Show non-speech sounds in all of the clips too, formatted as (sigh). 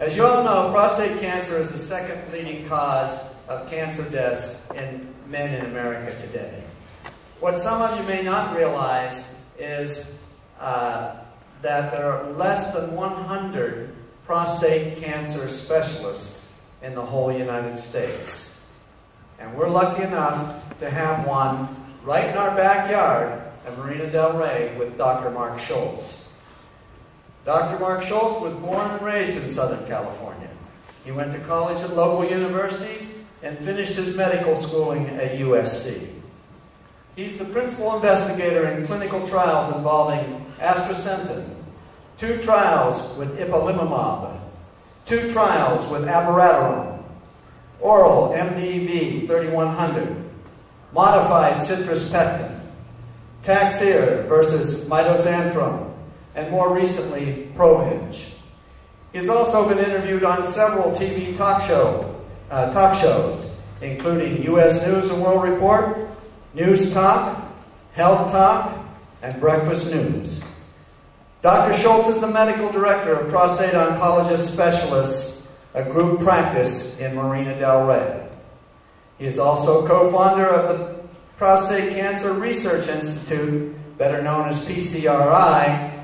As you all know, prostate cancer is the second leading cause of cancer deaths in men in America today. What some of you may not realize is uh, that there are less than 100 prostate cancer specialists in the whole United States. And we're lucky enough to have one right in our backyard at Marina Del Rey with Dr. Mark Scholz. Dr. Mark Scholz was born and raised in Southern California. He went to college at local universities and finished his medical schooling at USC. He's the principal investigator in clinical trials involving atrasentan, two trials with ipilimumab, two trials with abiraterone, oral MDV 3100, modified citraspectin, Taxotere versus mitoxantrone, and more recently, Provenge. He's also been interviewed on several TV talk, show, uh, talk shows, including U.S. News and World Report, News Talk, Health Talk, and Breakfast News. Dr. Scholz is the medical director of Prostate Oncologist Specialists, a group practice in Marina Del Rey. He is also co-founder of the Prostate Cancer Research Institute, better known as PCRI,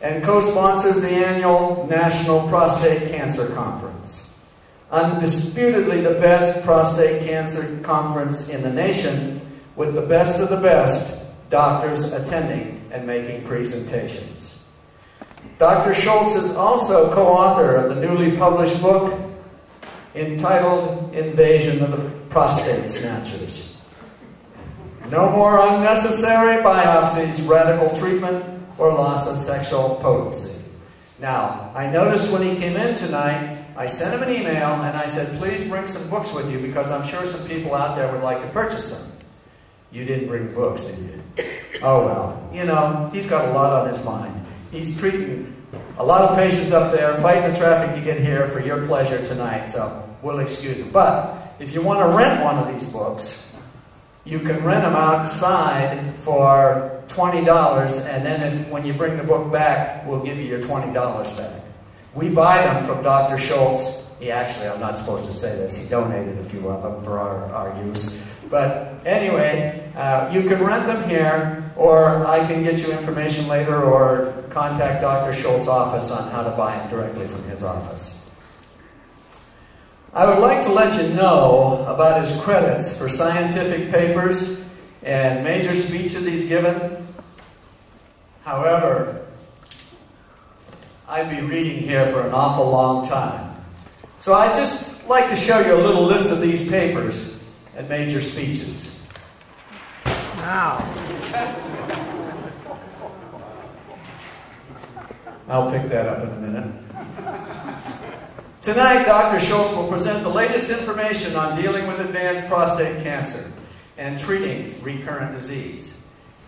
and co-sponsors the annual National Prostate Cancer Conference. Undisputedly the best prostate cancer conference in the nation with the best of the best doctors attending and making presentations. Dr. Scholz is also co-author of the newly published book entitled Invasion of the Prostate Snatchers. No more unnecessary biopsies, radical treatment, or loss of sexual potency. Now, I noticed when he came in tonight, I sent him an email and I said, please bring some books with you because I'm sure some people out there would like to purchase them. You didn't bring books, did you? Oh well, you know, he's got a lot on his mind. He's treating a lot of patients up there, fighting the traffic to get here for your pleasure tonight, so we'll excuse him. But if you want to rent one of these books, you can rent them outside for $20, and then if, when you bring the book back, we'll give you your $20 back. We buy them from Dr. Scholz. He actually, I'm not supposed to say this, he donated a few of them for our, our use. But anyway, uh, you can rent them here, or I can get you information later, or contact Dr. Scholz's office on how to buy them directly from his office. I would like to let you know about his credits for scientific papers and major speeches he's given. However, I'd be reading here for an awful long time. So I'd just like to show you a little list of these papers and major speeches. Now. I'll pick that up in a minute. Tonight, Dr. Scholz will present the latest information on dealing with advanced prostate cancer and treating recurrent disease.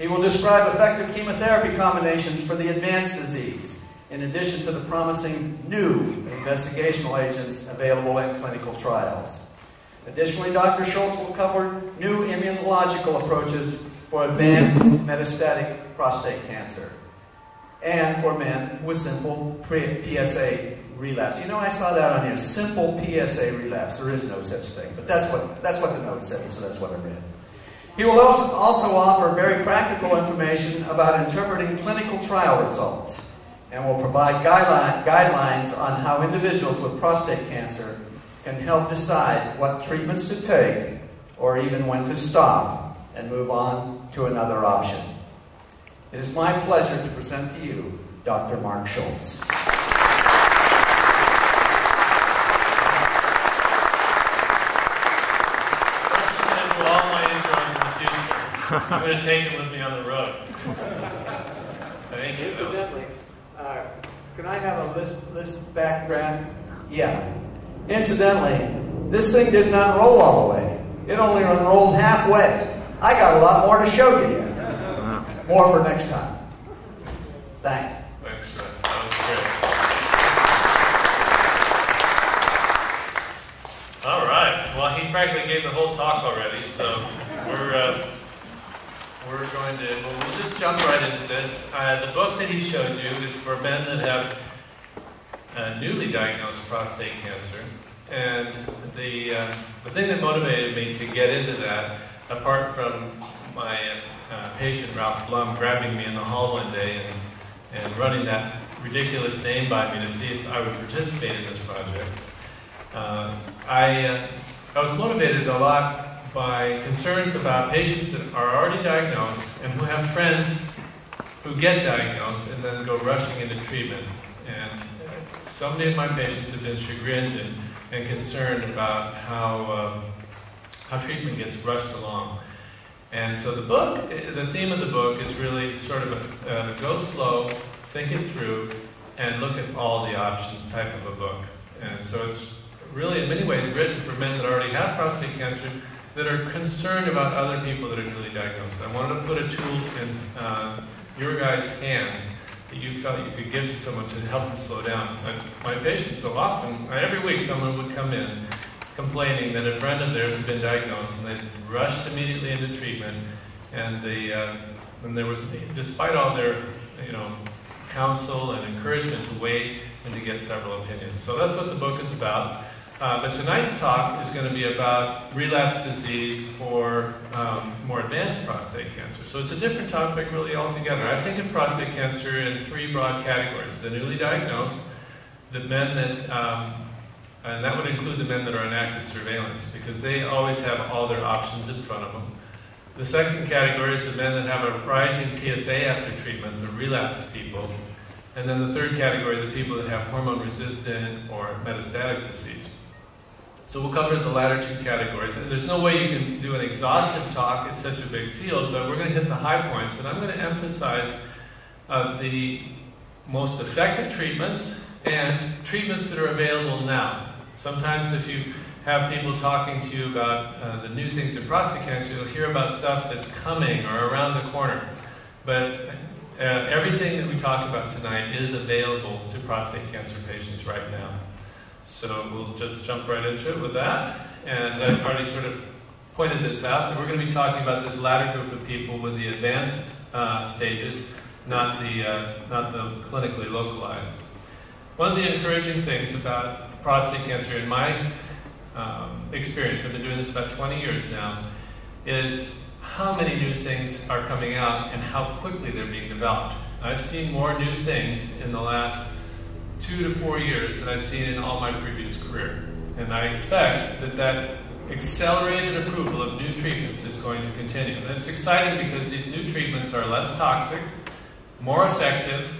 He will describe effective chemotherapy combinations for the advanced disease, in addition to the promising new investigational agents available in clinical trials. Additionally, Dr. Scholz will cover new immunological approaches for advanced metastatic prostate cancer and for men with simple PSA relapse. You know, I saw that on here. Simple PSA relapse. There is no such thing, but that's what that's what the note said, so that's what I read. He will also, offer very practical information about interpreting clinical trial results and will provide guideline, guidelines on how individuals with prostate cancer can help decide what treatments to take or even when to stop and move on to another option. It is my pleasure to present to you Dr. Mark Scholz. I'm going to take him with me on the road. Thank you. Incidentally, uh, can I have a list, list background? Yeah. Incidentally, this thing didn't unroll all the way. It only unrolled halfway. I got a lot more to show you yet. More for next time. Thanks. Thanks, Chris. That was great. All right. Well, he practically gave the whole talk already, so we're. Uh, we're going to, well, we'll just jump right into this. Uh, the book that he showed you is for men that have uh, newly diagnosed prostate cancer. And the, uh, the thing that motivated me to get into that, apart from my uh, patient Ralph Blum grabbing me in the hall one day and, and running that ridiculous name by me to see if I would participate in this project, uh, I, uh, I was motivated a lot by concerns about patients that are already diagnosed and who have friends who get diagnosed and then go rushing into treatment. And so many of my patients have been chagrined and, and concerned about how, um, how treatment gets rushed along. And so the book, the theme of the book is really sort of a, go slow, think it through, and look at all the options type of a book. And so it's really in many ways written for men that already have prostate cancer that are concerned about other people that are newly diagnosed. I wanted to put a tool in uh, your guys' hands that you felt you could give to someone to help them slow down. my patients so often, every week someone would come in complaining that a friend of theirs had been diagnosed and they rushed immediately into treatment and the uh, and there was despite all their you know counsel and encouragement to wait and to get several opinions. So that's what the book is about. Uh, but tonight's talk is going to be about relapse disease for um, more advanced prostate cancer. So it's a different topic really altogether. I think of prostate cancer in three broad categories. The newly diagnosed, the men that um, and that would include the men that are on active surveillance because they always have all their options in front of them. The second category is the men that have a rising PSA after treatment, the relapse people. And then the third category, the people that have hormone resistant or metastatic disease. So we'll cover the latter two categories. And there's no way you can do an exhaustive talk, it's such a big field, but we're going to hit the high points. And I'm going to emphasize uh, the most effective treatments and treatments that are available now. Sometimes if you have people talking to you about uh, the new things in prostate cancer, you'll hear about stuff that's coming or around the corner. But uh, everything that we talk about tonight is available to prostate cancer patients right now. So we'll just jump right into it with that. And I've already sort of pointed this out, that we're going to be talking about this latter group of people with the advanced uh, stages, not the, uh, not the clinically localized. One of the encouraging things about prostate cancer, in my um, experience, I've been doing this about 20 years now, is how many new things are coming out and how quickly they're being developed. I've seen more new things in the last two to four years than I've seen in all my previous career. And I expect that that accelerated approval of new treatments is going to continue. And it's exciting because these new treatments are less toxic, more effective,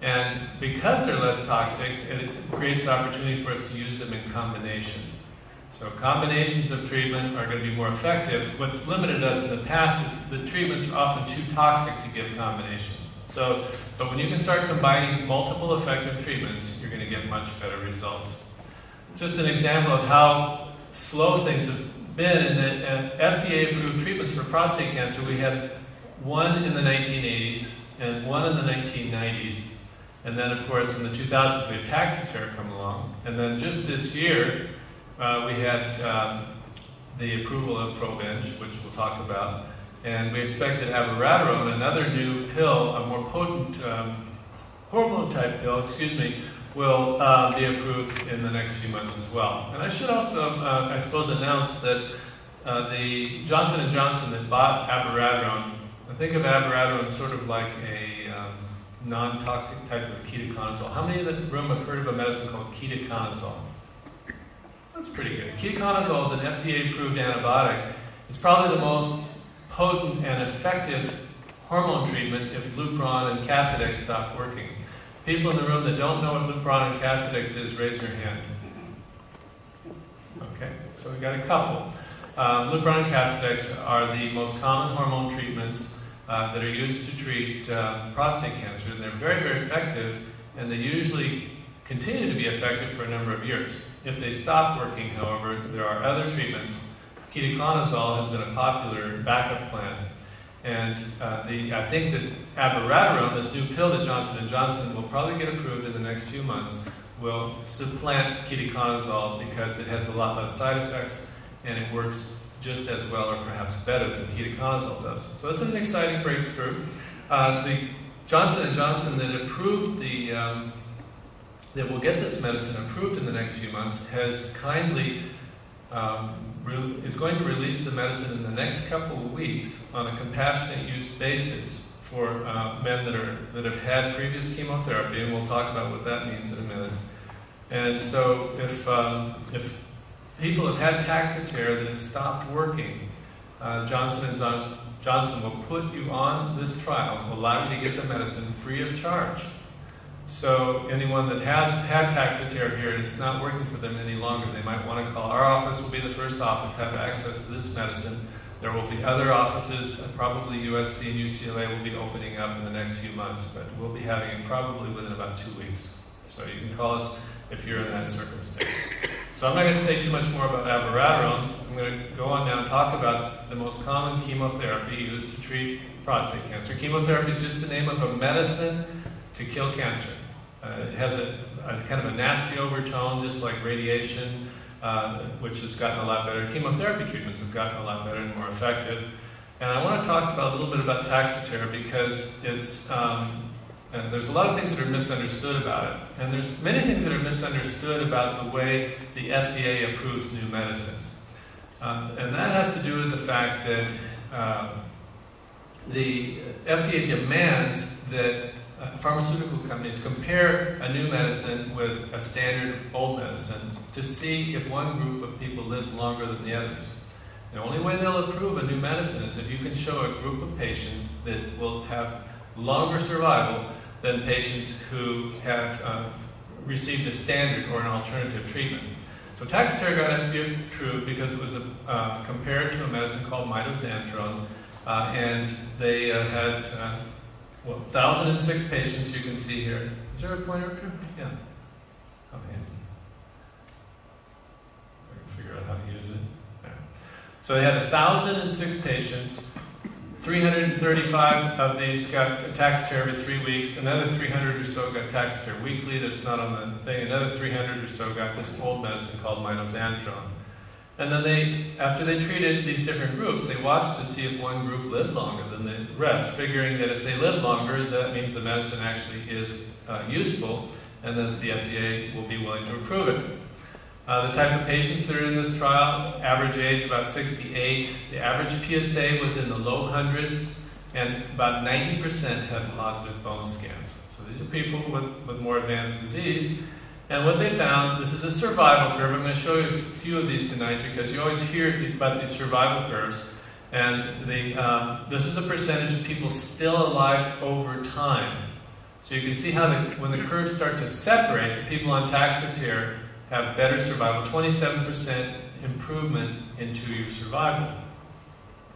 and because they're less toxic, it creates opportunity for us to use them in combination. So combinations of treatment are going to be more effective. What's limited us in the past is the treatments are often too toxic to give combinations. So, but when you can start combining multiple effective treatments, you're going to get much better results. Just an example of how slow things have been in the FDA-approved treatments for prostate cancer, we had one in the 1980s and one in the 1990s and then, of course, in the 2000s, we had Taxotere come along. And then just this year, uh, we had um, the approval of Provenge, which we'll talk about. And we expect to have abiraterone, another new pill, a more potent um, hormone-type pill, excuse me, will uh, be approved in the next few months as well. And I should also, uh, I suppose, announce that uh, the Johnson & Johnson that bought abiraterone, I think of abiraterone sort of like a um, non-toxic type of ketoconazole. How many in the room have heard of a medicine called ketoconazole? That's pretty good. Ketoconazole is an FDA-approved antibiotic. It's probably the most potent and effective hormone treatment if Lupron and Casodex stop working. People in the room that don't know what Lupron and Casodex is, raise your hand. Okay, so we got a couple. Um, Lupron and Casodex are the most common hormone treatments uh, that are used to treat uh, prostate cancer. And they're very, very effective, and they usually continue to be effective for a number of years. If they stop working, however, there are other treatments. Ketoconazole has been a popular backup plan. And uh, the, I think that abiraterone, this new pill that Johnson & Johnson will probably get approved in the next few months, will supplant ketoconazole because it has a lot less side effects and it works just as well or perhaps better than ketoconazole does. So that's an exciting breakthrough. Uh, the Johnson & Johnson that approved the um, that will get this medicine approved in the next few months has kindly um, is going to release the medicine in the next couple of weeks on a compassionate use basis for uh, men that are that have had previous chemotherapy, and we'll talk about what that means in a minute. And so, if um, if people have had Taxotere that has stopped working, uh, Johnson Johnson will put you on this trial, will allow you to get the medicine free of charge. So anyone that has had Taxotere here and it's not working for them any longer, they might want to call. Our office will be the first office to have access to this medicine. There will be other offices, probably USC and UCLA will be opening up in the next few months, but we'll be having it probably within about two weeks. So you can call us if you're in that circumstance. So I'm not going to say too much more about abiraterone. I'm going to go on now and talk about the most common chemotherapy used to treat prostate cancer. Chemotherapy is just the name of a medicine to kill cancer. Uh, it has a, a, kind of a nasty overtone, just like radiation, uh, which has gotten a lot better. Chemotherapy treatments have gotten a lot better and more effective. And I want to talk about a little bit about Taxotere because it's um, and there's a lot of things that are misunderstood about it. And there's many things that are misunderstood about the way the FDA approves new medicines. Um, and that has to do with the fact that uh, the FDA demands that pharmaceutical companies compare a new medicine with a standard old medicine to see if one group of people lives longer than the others. The only way they'll approve a new medicine is if you can show a group of patients that will have longer survival than patients who have uh, received a standard or an alternative treatment. So Taxotere got FDA approved because it was a, uh, compared to a medicine called mitoxantrone, uh, and they uh, had uh, well, 1,006 patients you can see here. Is there a pointer up here? Yeah. Okay. I can figure out how to use it. Yeah. So they had 1,006 patients. 335 of these got Taxotere every three weeks. Another 300 or so got Taxotere weekly. That's not on the thing. Another 300 or so got this old medicine called mitoxantrone. And then they, after they treated these different groups, they watched to see if one group lived longer than the rest, figuring that if they live longer, that means the medicine actually is uh, useful, and that the FDA will be willing to approve it. Uh, the type of patients that are in this trial, average age about 68. The average PSA was in the low hundreds, and about 90% had positive bone scans. So these are people with, with more advanced disease. And what they found, this is a survival curve. I'm going to show you a few of these tonight because you always hear about these survival curves. And the, um, this is a percentage of people still alive over time. So you can see how the, when the curves start to separate, the people on Taxotere have better survival, 27% improvement in two-year survival.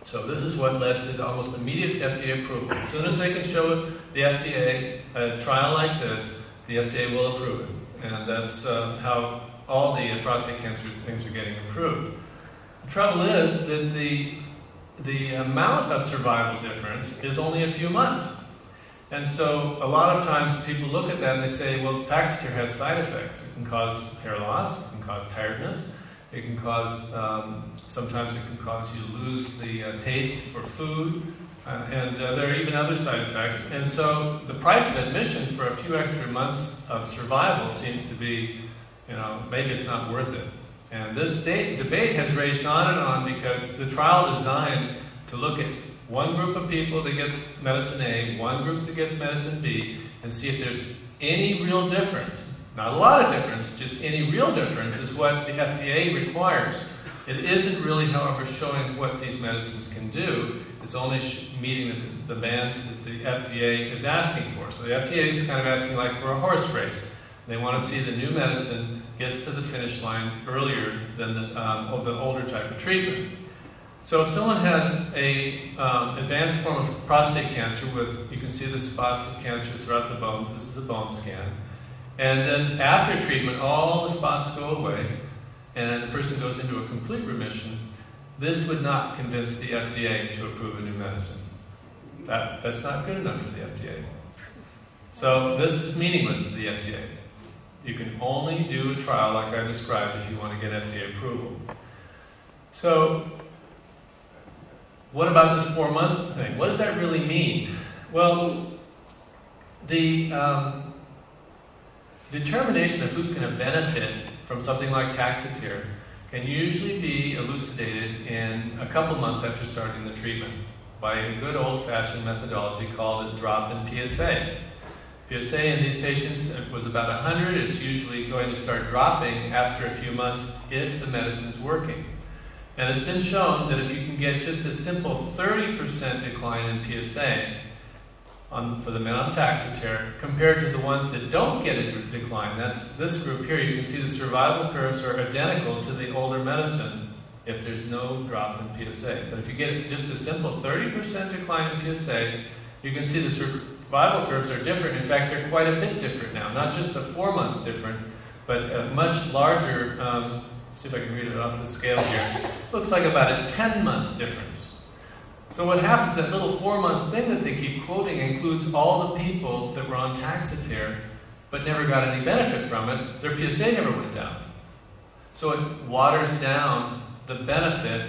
So this is what led to the almost immediate FDA approval. As soon as they can show the FDA a trial like this, the FDA will approve it. And that's uh, how all the prostate cancer things are getting approved. The trouble is that the, the amount of survival difference is only a few months. And so a lot of times people look at that and they say, well, Taxotere has side effects. It can cause hair loss, it can cause tiredness, it can cause, um, sometimes it can cause you to lose the uh, taste for food, uh, and uh, there are even other side effects. And so the price of admission for a few extra months of survival seems to be, you know, maybe it's not worth it. And this debate has raged on and on because the trial is designed to look at one group of people that gets medicine A, one group that gets medicine B, and see if there's any real difference. Not a lot of difference, just any real difference is what the FDA requires. It isn't really, however, showing what these medicines can do. It's only meeting the, bands that the FDA is asking for. So the FDA is kind of asking like for a horse race. They want to see the new medicine gets to the finish line earlier than the, um, the older type of treatment. So if someone has a um, advanced form of prostate cancer with, you can see the spots of cancer throughout the bones, this is a bone scan. And then after treatment, all the spots go away and the person goes into a complete remission, this would not convince the FDA to approve a new medicine. That, that's not good enough for the FDA. So this is meaningless to the FDA. You can only do a trial like I described if you want to get FDA approval. So what about this four month thing? What does that really mean? Well, the, um, determination of who's going to benefit from something like Taxotere can usually be elucidated in a couple months after starting the treatment by a good old-fashioned methodology called a drop-in PSA. PSA in these patients was about 100. It's usually going to start dropping after a few months if the medicine's working. And it's been shown that if you can get just a simple 30% decline in PSA on, for the men on Taxotere compared to the ones that don't get a decline, that's this group here, you can see the survival curves are identical to the older medicine if there's no drop in PSA. But if you get just a simple 30% decline in PSA, you can see the survival curves are different. In fact, they're quite a bit different now. Not just a four-month difference, but a much larger, um, see if I can read it off the scale here. Looks like about a 10-month difference. So what happens, that little four-month thing that they keep quoting includes all the people that were on Taxotere but never got any benefit from it. Their PSA never went down. So it waters down the benefit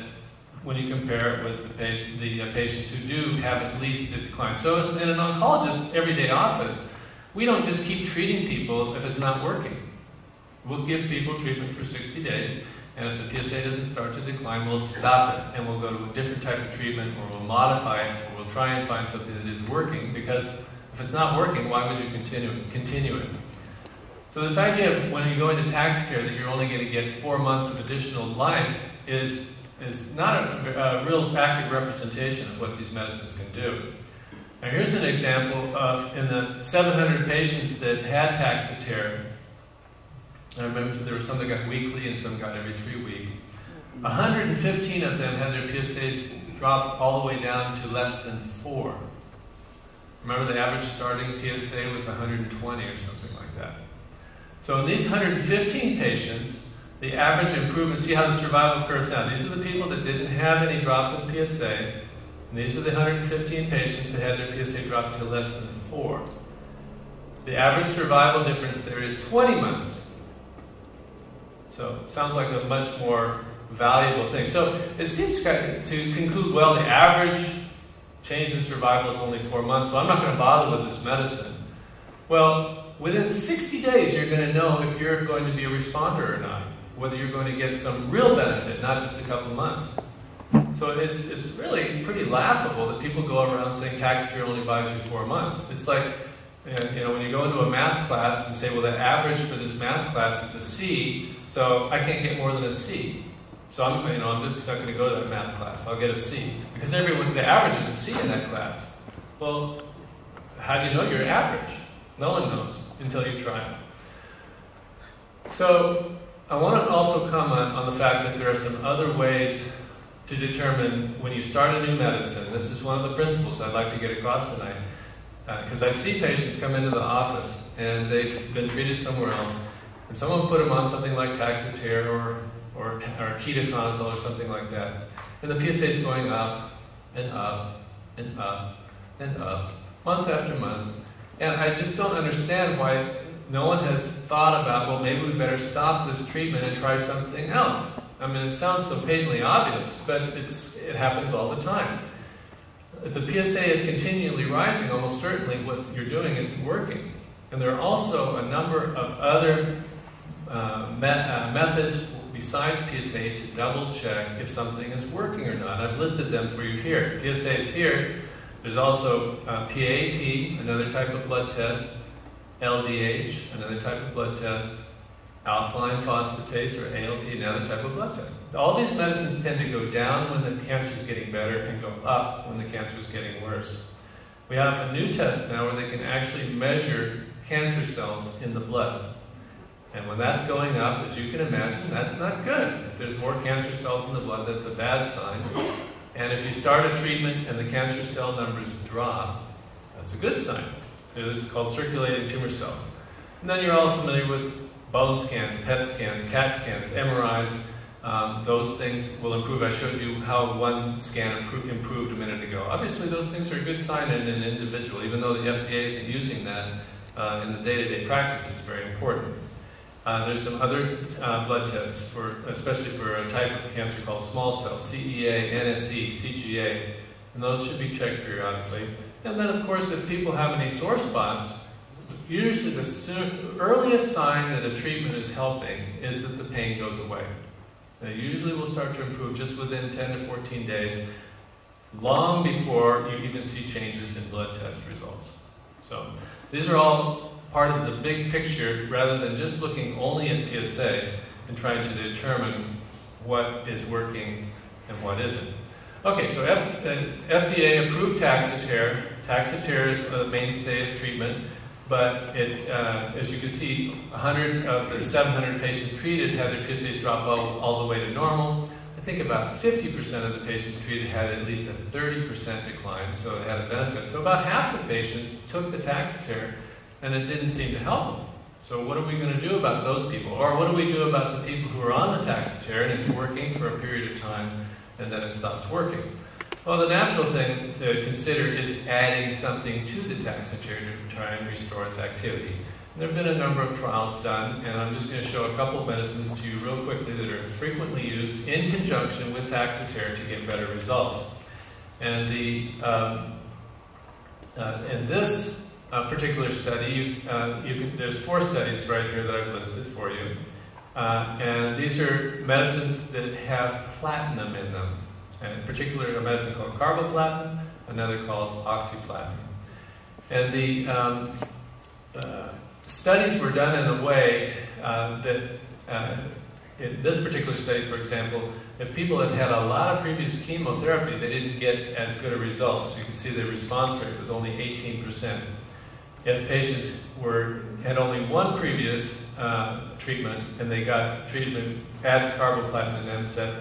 when you compare it with the, the uh, patients who do have at least the decline. So in an oncologist's everyday office, we don't just keep treating people if it's not working. We'll give people treatment for 60 days, and if the PSA doesn't start to decline, we'll stop it, and we'll go to a different type of treatment, or we'll modify it, or we'll try and find something that is working, because if it's not working, why would you continue, continue it? So this idea of when you go into Taxotere that you're only going to get four months of additional life is, is not a, a real accurate representation of what these medicines can do. Now here's an example of, in the 700 patients that had Taxotere, I remember there were some that got weekly and some got every three week. 115 of them had their PSAs drop all the way down to less than four. Remember the average starting PSA was 120 or something like that. So in these 115 patients, the average improvement, see how the survival curves now. These are the people that didn't have any drop in PSA. And these are the 115 patients that had their PSA drop to less than 4. The average survival difference there is 20 months. So it sounds like a much more valuable thing. So it seems to conclude, well, the average change in survival is only 4 months, so I'm not going to bother with this medicine. Well, within 60 days, you're going to know if you're going to be a responder or not whether you're going to get some real benefit, not just a couple months. So it's, it's really pretty laughable that people go around saying tax Taxotere only buys you four months. It's like, uh, you know, when you go into a math class and say, well, the average for this math class is a C, so I can't get more than a C. So I'm, you know, I'm just not going to go to that math class. I'll get a C. Because everyone, the average is a C in that class. Well, how do you know you're average? No one knows until you try So I want to also comment on the fact that there are some other ways to determine when you start a new medicine. This is one of the principles I'd like to get across tonight. Because uh, I see patients come into the office and they've been treated somewhere else, and someone put them on something like Taxotere or, or, or ketoconazole or something like that. And the PSA is going up and up and up and up, month after month. And I just don't understand why no one has thought about, well, maybe we better stop this treatment and try something else. I mean, it sounds so patently obvious, but it's, it happens all the time. If the PSA is continually rising, almost certainly what you're doing isn't working. And there are also a number of other uh, me uh, methods besides PSA to double check if something is working or not. I've listed them for you here. PSA is here. There's also uh, PAP, another type of blood test, LDH, another type of blood test, alkaline phosphatase or ALP, another type of blood test. All these medicines tend to go down when the cancer is getting better and go up when the cancer is getting worse. We have a new test now where they can actually measure cancer cells in the blood. And when that's going up, as you can imagine, that's not good. If there's more cancer cells in the blood, that's a bad sign. And if you start a treatment and the cancer cell numbers drop, that's a good sign. So this is called circulating tumor cells. And then you're all familiar with bone scans, PET scans, CAT scans, MRIs. Um, those things will improve. I showed you how one scan improved a minute ago. Obviously, those things are a good sign in an individual, even though the FDA isn't using that uh, in the day-to-day -day practice. It's very important. Uh, there's some other uh, blood tests, for, especially for a type of cancer called small cell, CEA, NSE, CGA, and those should be checked periodically. And then, of course, if people have any sore spots, usually the earliest sign that a treatment is helping is that the pain goes away. They usually will start to improve just within 10 to 14 days, long before you even see changes in blood test results. So these are all part of the big picture rather than just looking only at PSA and trying to determine what is working and what isn't. Okay, so F, uh, FDA approved Taxotere. Taxotere is the mainstay of treatment, but it, uh, as you can see, 100 of the 700 patients treated had their PSAs drop all, all the way to normal. I think about 50% of the patients treated had at least a 30% decline, so it had a benefit. So about half the patients took the Taxotere, and it didn't seem to help them. So what are we going to do about those people? Or what do we do about the people who are on the Taxotere and it's working for a period of time and then it stops working? Well, the natural thing to consider is adding something to the Taxotere to try and restore its activity. There have been a number of trials done, and I'm just going to show a couple of medicines to you real quickly that are frequently used in conjunction with Taxotere to get better results. And the um, uh, in this uh, particular study, you, uh, you can, there's four studies right here that I've listed for you, uh, and these are medicines that have platinum in them, and in particular a medicine called carboplatin, another called oxaliplatin. And the um, uh, studies were done in a way uh, that, uh, in this particular study, for example, if people had had a lot of previous chemotherapy, they didn't get as good a result. So you can see the response rate was only 18%. If patients were had only one previous uh, treatment and they got treatment, add carboplatin and NSAID,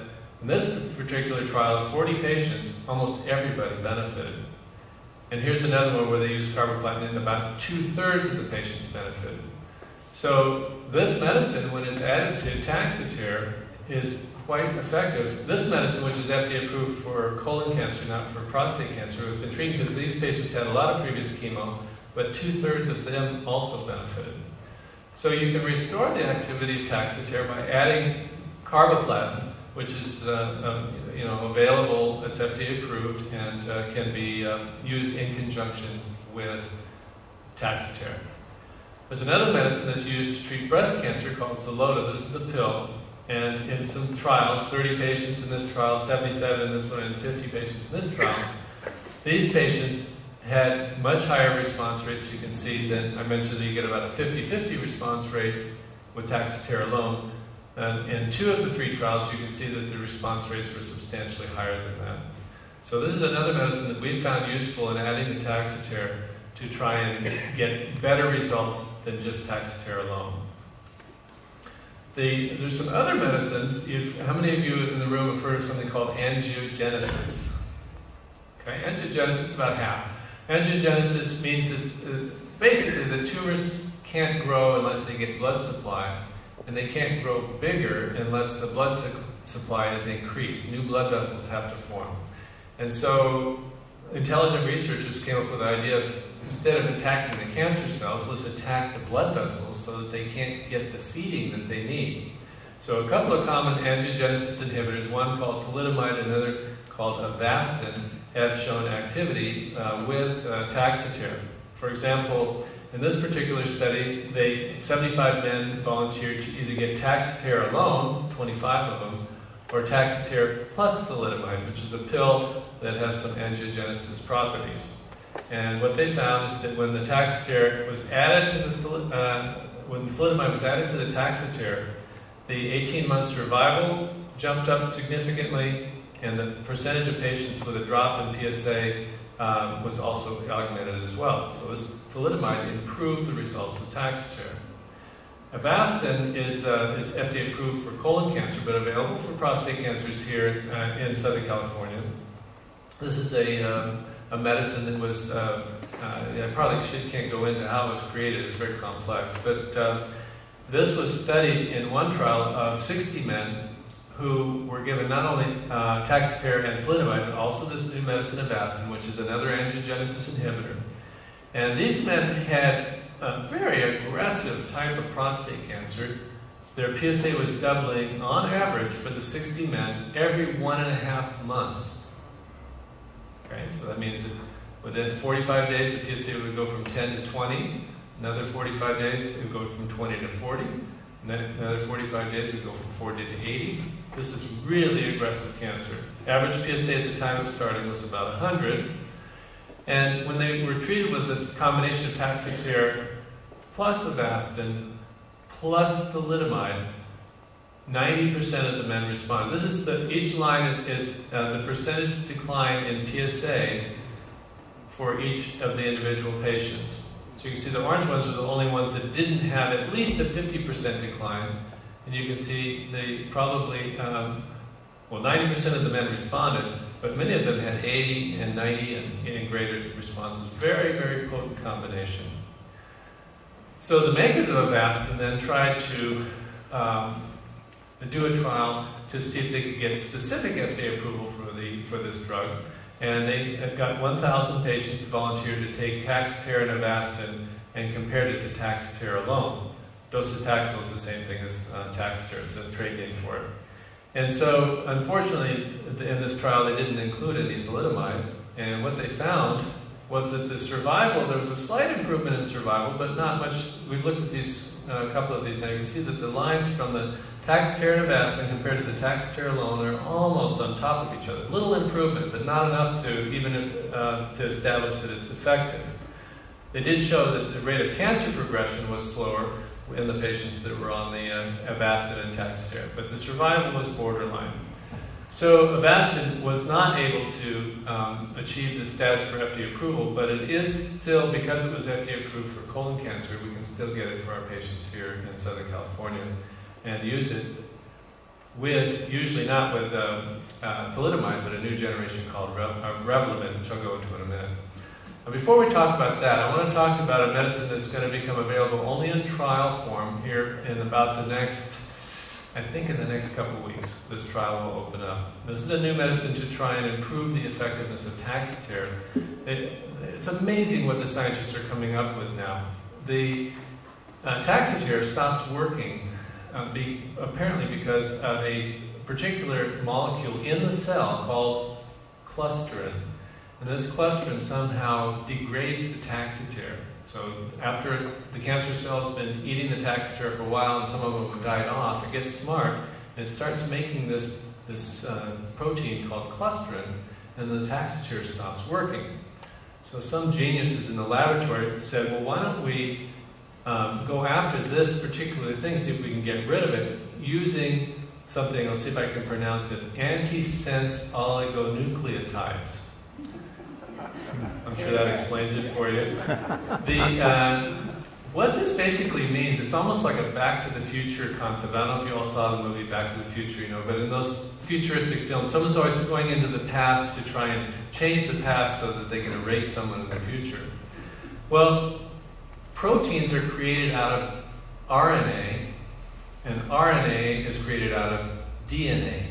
in this particular trial, of 40 patients, almost everybody benefited. And here's another one where they used carboplatin and about two-thirds of the patients benefited. So this medicine, when it's added to Taxotere, is quite effective. This medicine, which is FDA approved for colon cancer, not for prostate cancer, was intriguing because these patients had a lot of previous chemo, but two-thirds of them also benefited. So you can restore the activity of Taxotere by adding carboplatin, which is uh, um, you know, available, it's FDA approved, and uh, can be uh, used in conjunction with Taxotere. There's another medicine that's used to treat breast cancer called Xeloda. This is a pill, and in some trials, 30 patients in this trial, 77 in this one, and 50 patients in this trial, these patients had much higher response rates, you can see, that I mentioned, that you get about a 50-50 response rate with Taxotere alone. And in two of the three trials, you can see that the response rates were substantially higher than that. So this is another medicine that we found useful in adding the Taxotere to try and get better results than just Taxotere alone. The, there's some other medicines. If, how many of you in the room have heard of something called angiogenesis? Okay, angiogenesis is about half. Angiogenesis means that uh, basically the tumors can't grow unless they get blood supply and they can't grow bigger unless the blood su supply is increased. New blood vessels have to form. And so intelligent researchers came up with the idea of instead of attacking the cancer cells, let's attack the blood vessels so that they can't get the feeding that they need. So a couple of common angiogenesis inhibitors, one called thalidomide, another called Avastin, have shown activity uh, with uh, Taxotere. For example, in this particular study, they 75 men volunteered to either get Taxotere alone, 25 of them, or Taxotere plus thalidomide, which is a pill that has some angiogenesis properties. And what they found is that when the Taxotere was added to the uh, when thalidomide was added to the Taxotere, the 18-month survival jumped up significantly, and the percentage of patients with a drop in PSA um, was also augmented as well. So this thalidomide improved the results with Taxotere. Avastin is, uh, is FDA approved for colon cancer, but available for prostate cancers here uh, in Southern California. This is a, um, a medicine that was, uh, uh I probably should, can't go into how it was created, it's very complex, but uh, this was studied in one trial of 60 men who were given not only uh, Taxotere and thalidomide, but also this new medicine Avastin, which is another angiogenesis inhibitor. And these men had a very aggressive type of prostate cancer. Their PSA was doubling on average for the 60 men every one and a half months. Okay, so that means that within 45 days, the PSA would go from 10 to 20. Another 45 days, it goes from 20 to 40. Another 45 days, it go from 40 to 80. This is really aggressive cancer. Average PSA at the time of starting was about 100. And when they were treated with the combination of Taxotere plus Avastin plus thalidomide, 90% of the men respond. This is the, each line is uh, the percentage decline in PSA for each of the individual patients. So you can see the orange ones are the only ones that didn't have at least a 50% decline. And you can see they probably, um, well, 90% of the men responded, but many of them had 80 and 90 and, and greater responses. Very, very potent combination. So the makers of Avastin then tried to um, do a trial to see if they could get specific FDA approval for, the, for this drug. And they got 1,000 patients to volunteer to take Taxotere and Avastin and compared it to Taxotere alone. Docetaxel is the same thing as uh, Taxotere, it's a trade name for it. And so, unfortunately, in this trial, they didn't include any thalidomide. And what they found was that the survival, there was a slight improvement in survival, but not much. We've looked at these, uh, a couple of these now. You can see that the lines from the Taxotere and Avastin compared to the Taxotere alone are almost on top of each other. Little improvement, but not enough to even uh, to establish that it's effective. They did show that the rate of cancer progression was slower in the patients that were on the uh, Avastin and Taxotere, but the survival was borderline. So Avastin was not able to um, achieve the status for FDA approval, but it is still, because it was FDA approved for colon cancer, we can still get it for our patients here in Southern California and use it with, usually not with um, uh, thalidomide, but a new generation called uh, Revlimid, which I'll go into in a minute. Now, before we talk about that, I want to talk about a medicine that's going to become available only in trial form here in about the next, I think in the next couple weeks, this trial will open up. This is a new medicine to try and improve the effectiveness of Taxotere. It, it's amazing what the scientists are coming up with now. The uh, Taxotere stops working uh, be, apparently because of a particular molecule in the cell called clusterin. And this clusterin somehow degrades the taxotere. So after the cancer cell has been eating the taxotere for a while and some of them have died off, it gets smart and it starts making this, this uh, protein called clusterin and the taxotere stops working. So some geniuses in the laboratory said, well, why don't we um, go after this particular thing, see if we can get rid of it using something, I'll see if I can pronounce it, antisense oligonucleotides. I'm sure that explains it for you. The, uh, what this basically means, it's almost like a Back to the Future concept. I don't know if you all saw the movie Back to the Future, you know, but in those futuristic films, someone's always going into the past to try and change the past so that they can erase someone in the future. Well, proteins are created out of RNA, and RNA is created out of DNA.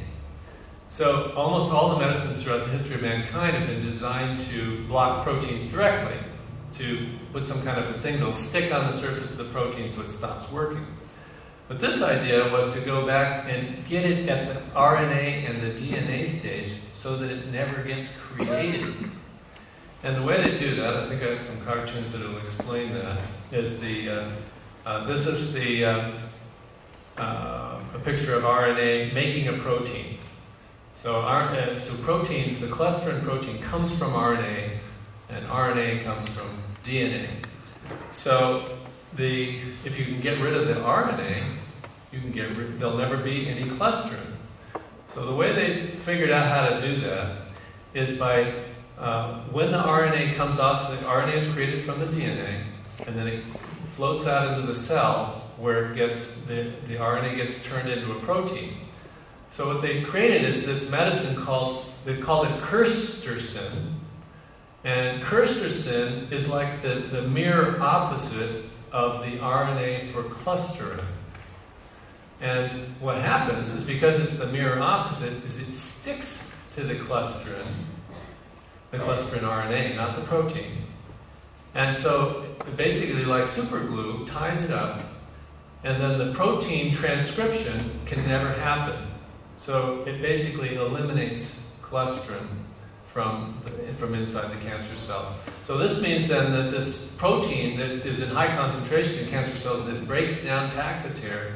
So almost all the medicines throughout the history of mankind have been designed to block proteins directly, to put some kind of a thing that'll stick on the surface of the protein so it stops working. But this idea was to go back and get it at the RNA and the DNA stage so that it never gets created. And the way they do that, I think I have some cartoons that will explain that, is the, uh, uh, this is the, uh, uh a picture of RNA making a protein. So, our, uh, so proteins, the clusterin protein comes from RNA, and RNA comes from DNA. So the, if you can get rid of the RNA, you can get rid, there'll never be any clusterin. So the way they figured out how to do that is by uh, when the RNA comes off, the RNA is created from the DNA, and then it floats out into the cell where it gets the, the RNA gets turned into a protein. So what they created is this medicine called, they've called it Custirsen. And Custirsen is like the, the mirror opposite of the RNA for clusterin. And what happens is because it's the mirror opposite, is it sticks to the clusterin, the clusterin RNA, not the protein. And so it basically like super glue ties it up, and then the protein transcription can never happen. So it basically eliminates clusterin from, from inside the cancer cell. So this means then that this protein that is in high concentration in cancer cells that breaks down taxotere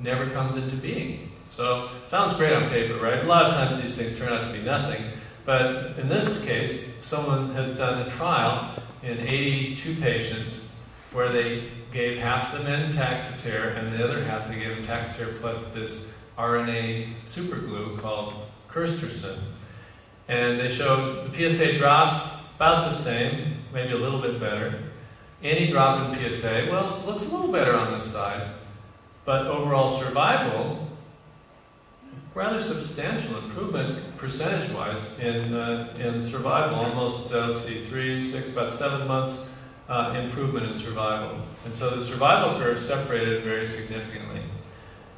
never comes into being. So sounds great on paper, right? A lot of times these things turn out to be nothing. But in this case, someone has done a trial in 82 patients where they gave half the men Taxotere and the other half they gave them Taxotere plus this RNA superglue called Custirsen. And they showed the PSA drop about the same, maybe a little bit better. Any drop in PSA, well, looks a little better on this side. But overall survival, rather substantial improvement percentage-wise in, uh, in survival. Almost, uh, see, three, six, about seven months uh, improvement in survival. And so the survival curve separated very significantly.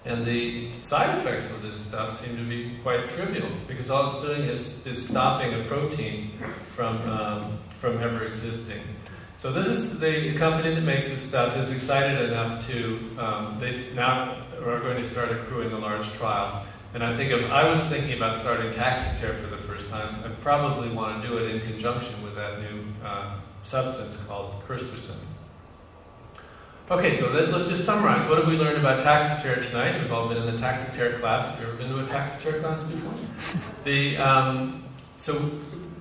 And the side effects of this stuff seem to be quite trivial because all it's doing is, is stopping a protein from, um, from ever existing. So this is the company that makes this stuff is excited enough to, um, they now are going to start accruing a large trial. And I think if I was thinking about starting Taxotere for the first time, I'd probably want to do it in conjunction with that new uh, substance called Custirsen. Okay, so let's just summarize. What have we learned about Taxotere tonight? We've all been in the Taxotere class. Have you ever been to a Taxotere class before? (laughs) The, um, so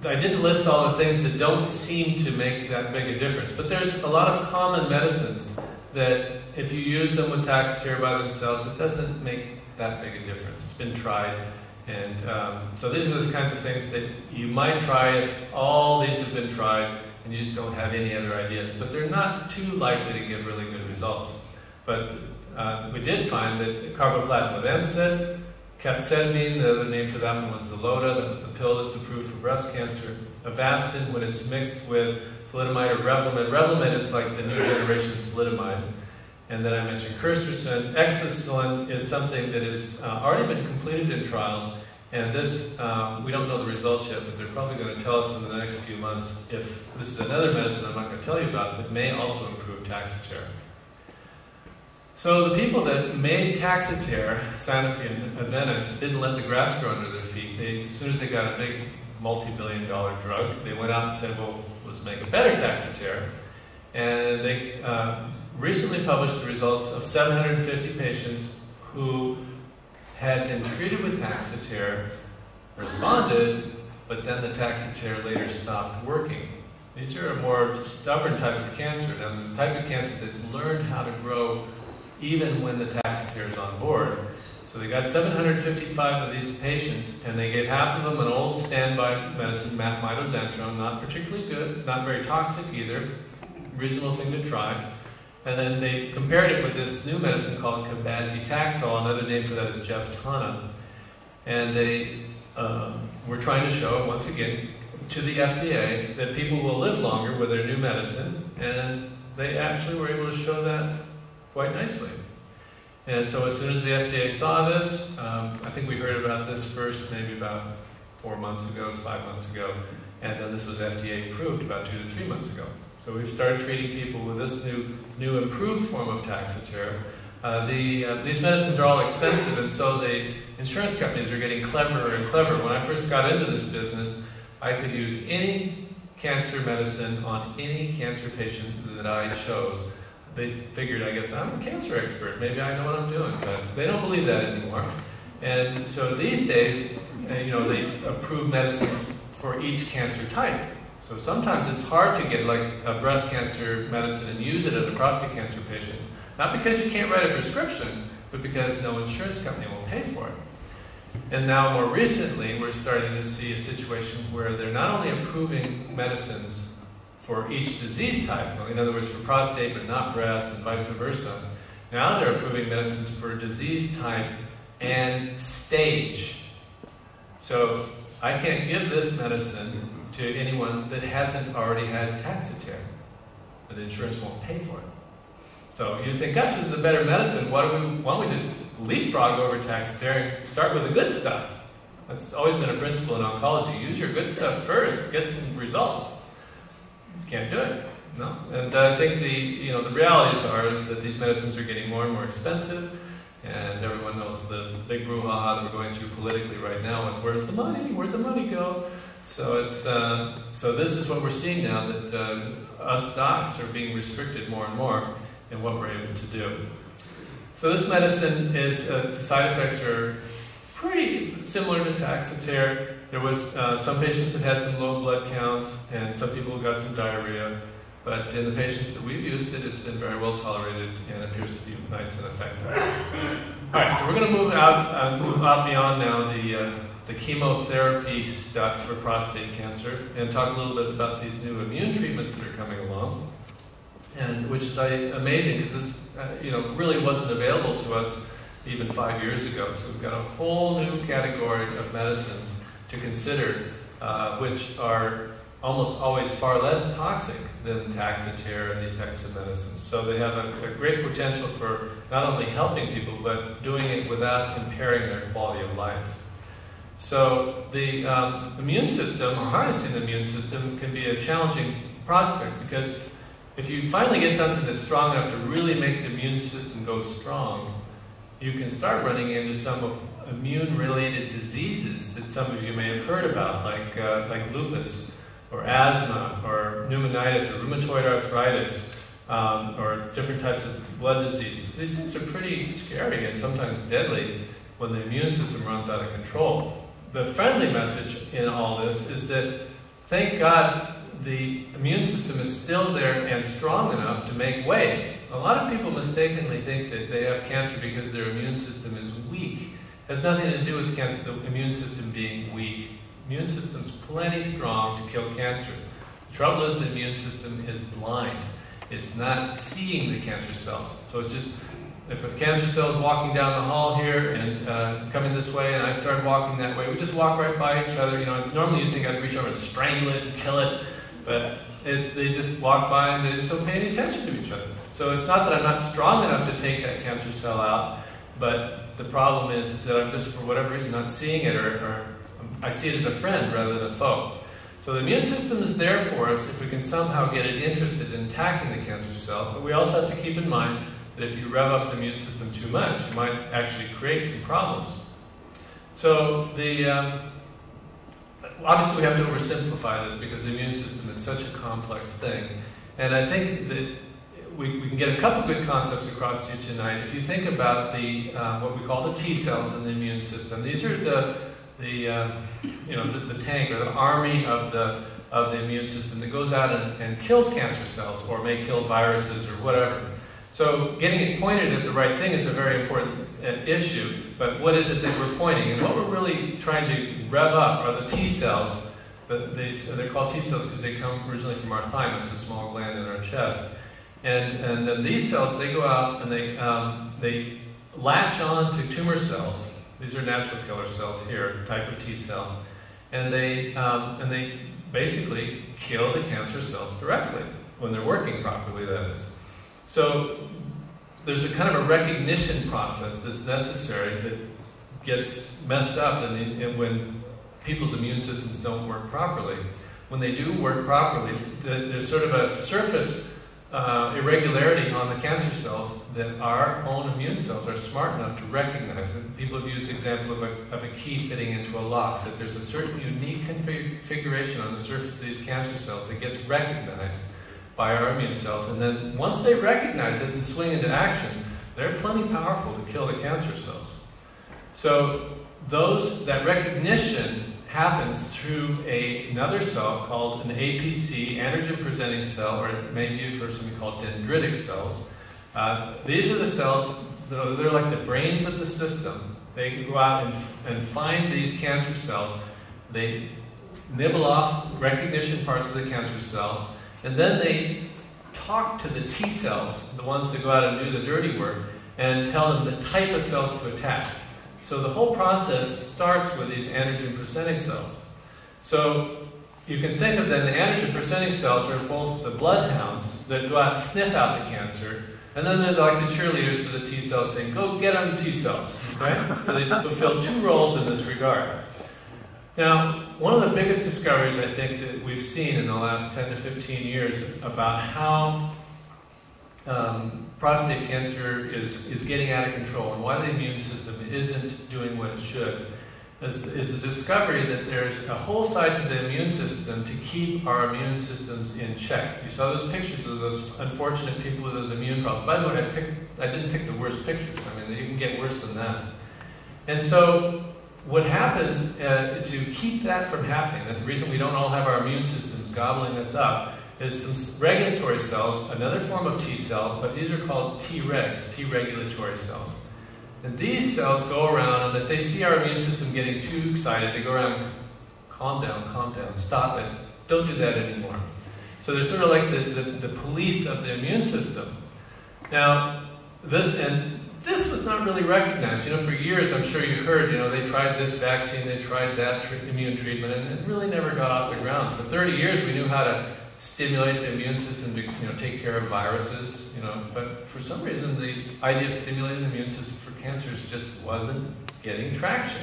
I didn't list all the things that don't seem to make that big a difference, but there's a lot of common medicines that if you use them with Taxotere by themselves, it doesn't make that big a difference. It's been tried. And um, so these are the kinds of things that you might try if all these have been tried and you just don't have any other ideas. But they're not too likely to give really good results. But uh, we did find that carboplatin with Emcyt, capecitabine, the other name for that one was Xeloda, that was the pill that's approved for breast cancer. Avastin, when it's mixed with thalidomide or Revlimid. Revlimid is like the new generation thalidomide. And then I mentioned Custirsen. Exicillin is something that has uh, already been completed in trials, and this, um, we don't know the results yet, but they're probably going to tell us in the next few months if this is another medicine I'm not going to tell you about that may also improve Taxotere. So the people that made Taxotere, Sanofi and Aventis, didn't let the grass grow under their feet. They, as soon as they got a big multi-billion dollar drug, they went out and said, well, let's make a better Taxotere. And they uh, recently published the results of 750 patients who had been treated with Taxotere, responded, but then the Taxotere later stopped working. These are a more stubborn type of cancer, and the type of cancer that's learned how to grow even when the Taxotere is on board. So they got 755 of these patients, and they gave half of them an old standby medicine, mitoxantrone, not particularly good, not very toxic either, reasonable thing to try. And then they compared it with this new medicine called cabazitaxel. Another name for that is Jevtana. And they uh, were trying to show, once again, to the FDA that people will live longer with their new medicine. And they actually were able to show that quite nicely. And so as soon as the FDA saw this, um, I think we heard about this first maybe about four months ago, five months ago. And then this was FDA approved about two to three months ago. So we've started treating people with this new, new improved form of Taxotere. Uh, the, uh, these medicines are all expensive, and so the insurance companies are getting cleverer and cleverer. When I first got into this business, I could use any cancer medicine on any cancer patient that I chose. They figured, I guess, I'm a cancer expert. Maybe I know what I'm doing, but they don't believe that anymore. And so these days, uh, you know, they approve medicines for each cancer type. So sometimes it's hard to get like a breast cancer medicine and use it in a prostate cancer patient. Not because you can't write a prescription, but because no insurance company will pay for it. And now more recently, we're starting to see a situation where they're not only approving medicines for each disease type, in other words, for prostate but not breast and vice versa, now they're approving medicines for disease type and stage. So I can't give this medicine to anyone that hasn't already had Taxotere. The insurance won't pay for it. So you'd think, gosh, this is a better medicine. Why don't we, why don't we just leapfrog over and start with the good stuff? That's always been a principle in oncology. Use your good stuff first, get some results. Can't do it. No. And I think the, you know, the realities are is that these medicines are getting more and more expensive. And everyone knows the big brouhaha that we're going through politically right now with where's the money? Where'd the money go? So it's uh, so this is what we're seeing now that uh, us docs are being restricted more and more in what we're able to do. So this medicine is uh, the side effects are pretty similar to Taxotere. There was uh, some patients that had some low blood counts and some people got some diarrhea. But in the patients that we've used it, it's been very well tolerated and appears to be nice and effective. All right, so we're going to move out, uh, move out beyond now the uh, the chemotherapy stuff for prostate cancer and talk a little bit about these new immune treatments that are coming along, and which is amazing because this uh, you know really wasn't available to us even five years ago. So we've got a whole new category of medicines to consider, uh, which are almost always far less toxic than Taxotere and these types of medicines. So they have a, a, great potential for not only helping people, but doing it without impairing their quality of life. So the um, immune system, or harnessing the immune system, can be a challenging prospect because if you finally get something that's strong enough to really make the immune system go strong, you can start running into some of immune-related diseases that some of you may have heard about, like, uh, like lupus or asthma, or pneumonitis, or rheumatoid arthritis, um, or different types of blood diseases. These things are pretty scary and sometimes deadly when the immune system runs out of control. The friendly message in all this is that, thank God, the immune system is still there and strong enough to make waves. A lot of people mistakenly think that they have cancer because their immune system is weak. It has nothing to do with cancer, the immune system being weak The immune system's plenty strong to kill cancer. The trouble is the immune system is blind. It's not seeing the cancer cells. So it's just, if a cancer cell is walking down the hall here and uh, coming this way, and I start walking that way, we just walk right by each other. You know, normally you'd think I'd reach over and strangle it and kill it, but it, they just walk by and they just don't pay any attention to each other. So it's not that I'm not strong enough to take that cancer cell out, but the problem is that I'm just, for whatever reason, not seeing it or, or I see it as a friend rather than a foe. So the immune system is there for us if we can somehow get it interested in attacking the cancer cell, but we also have to keep in mind that if you rev up the immune system too much, you might actually create some problems. So the um, obviously we have to oversimplify this because the immune system is such a complex thing, and I think that we, we can get a couple good concepts across to you tonight. If you think about the uh, what we call the T cells in the immune system, these are the the, uh, you know, the, the, tank or the army of the, of the immune system that goes out and, and kills cancer cells or may kill viruses or whatever. So getting it pointed at the right thing is a very important uh, issue, but what is it that we're pointing? And what we're really trying to rev up are the T cells. They, they're called T cells because they come originally from our thymus, a small gland in our chest. And, and then these cells, they go out and they, um, they latch on to tumor cells these are natural killer cells here, type of T cell. And they, um, and they basically kill the cancer cells directly, when they're working properly, that is. So there's a kind of a recognition process that's necessary that gets messed up the, in when people's immune systems don't work properly. When they do work properly, there's sort of a surface uh, irregularity on the cancer cells that our own immune cells are smart enough to recognize. And people have used the example of a, of a key fitting into a lock, that there's a certain unique configuration on the surface of these cancer cells that gets recognized by our immune cells. And then once they recognize it and swing into action, they're plenty powerful to kill the cancer cells. So those, that recognition happens through a, another cell called an APC, antigen-presenting cell, or it may be for something called dendritic cells. Uh, these are the cells, that they're like the brains of the system. They go out and, and find these cancer cells. They nibble off recognition parts of the cancer cells, and then they talk to the T cells, the ones that go out and do the dirty work, and tell them the type of cells to attack. So the whole process starts with these antigen presenting cells. So you can think of then the antigen presenting cells are both the bloodhounds that go out and sniff out the cancer, and then they're like the cheerleaders to the T cells saying, go get them T cells, right? so they fulfill two roles in this regard. Now, one of the biggest discoveries I think that we've seen in the last 10 to 15 years about how um, prostate cancer is, is getting out of control and why the immune system isn't doing what it should. is, is the discovery that there's a whole side to the immune system to keep our immune systems in check. You saw those pictures of those unfortunate people with those immune problems. By the way, I, picked, I didn't pick the worst pictures. I mean, you can get worse than that. And so, what happens uh, to keep that from happening, that the reason we don't all have our immune systems gobbling us up, is some regulatory cells, another form of T cell, but these are called Tregs, T regulatory cells. And these cells go around, and if they see our immune system getting too excited, they go around, calm down, calm down, stop it, don't do that anymore. So they're sort of like the, the, the police of the immune system. Now, this, and this was not really recognized. You know, for years, I'm sure you heard, you know, they tried this vaccine, they tried that immune treatment, and it really never got off the ground. For 30 years, we knew how to stimulate the immune system to you know, take care of viruses, you know, but for some reason the idea of stimulating the immune system for cancers just wasn't getting traction.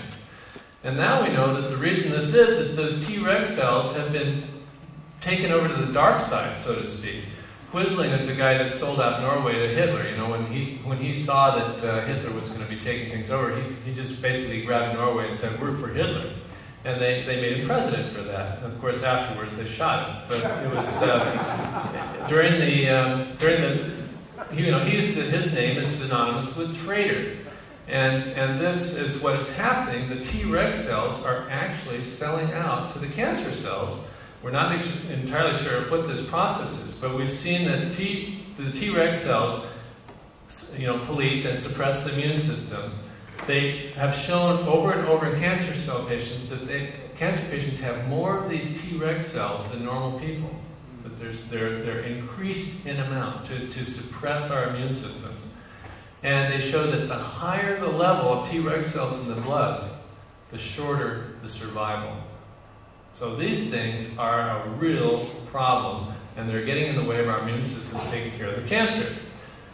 And now we know that the reason this is is those Treg cells have been taken over to the dark side, so to speak. Quisling is the guy that sold out Norway to Hitler. You know, when he when he saw that uh, Hitler was going to be taking things over, he, he just basically grabbed Norway and said, "We're for Hitler." and they, they made him president for that. And of course, afterwards they shot him. But it was uh, during the um, during the you know he the, his name is synonymous with traitor, and and this is what is happening. The Treg cells are actually selling out to the cancer cells. We're not entirely sure of what this process is, but we've seen that T, the Treg cells, you know, police and suppress the immune system they have shown over and over in cancer cell patients that they, cancer patients have more of these Treg cells than normal people. That there's, they're, they're increased in amount to, to suppress our immune systems. And they show that the higher the level of Treg cells in the blood, the shorter the survival. So these things are a real problem, and they're getting in the way of our immune systems taking care of the cancer.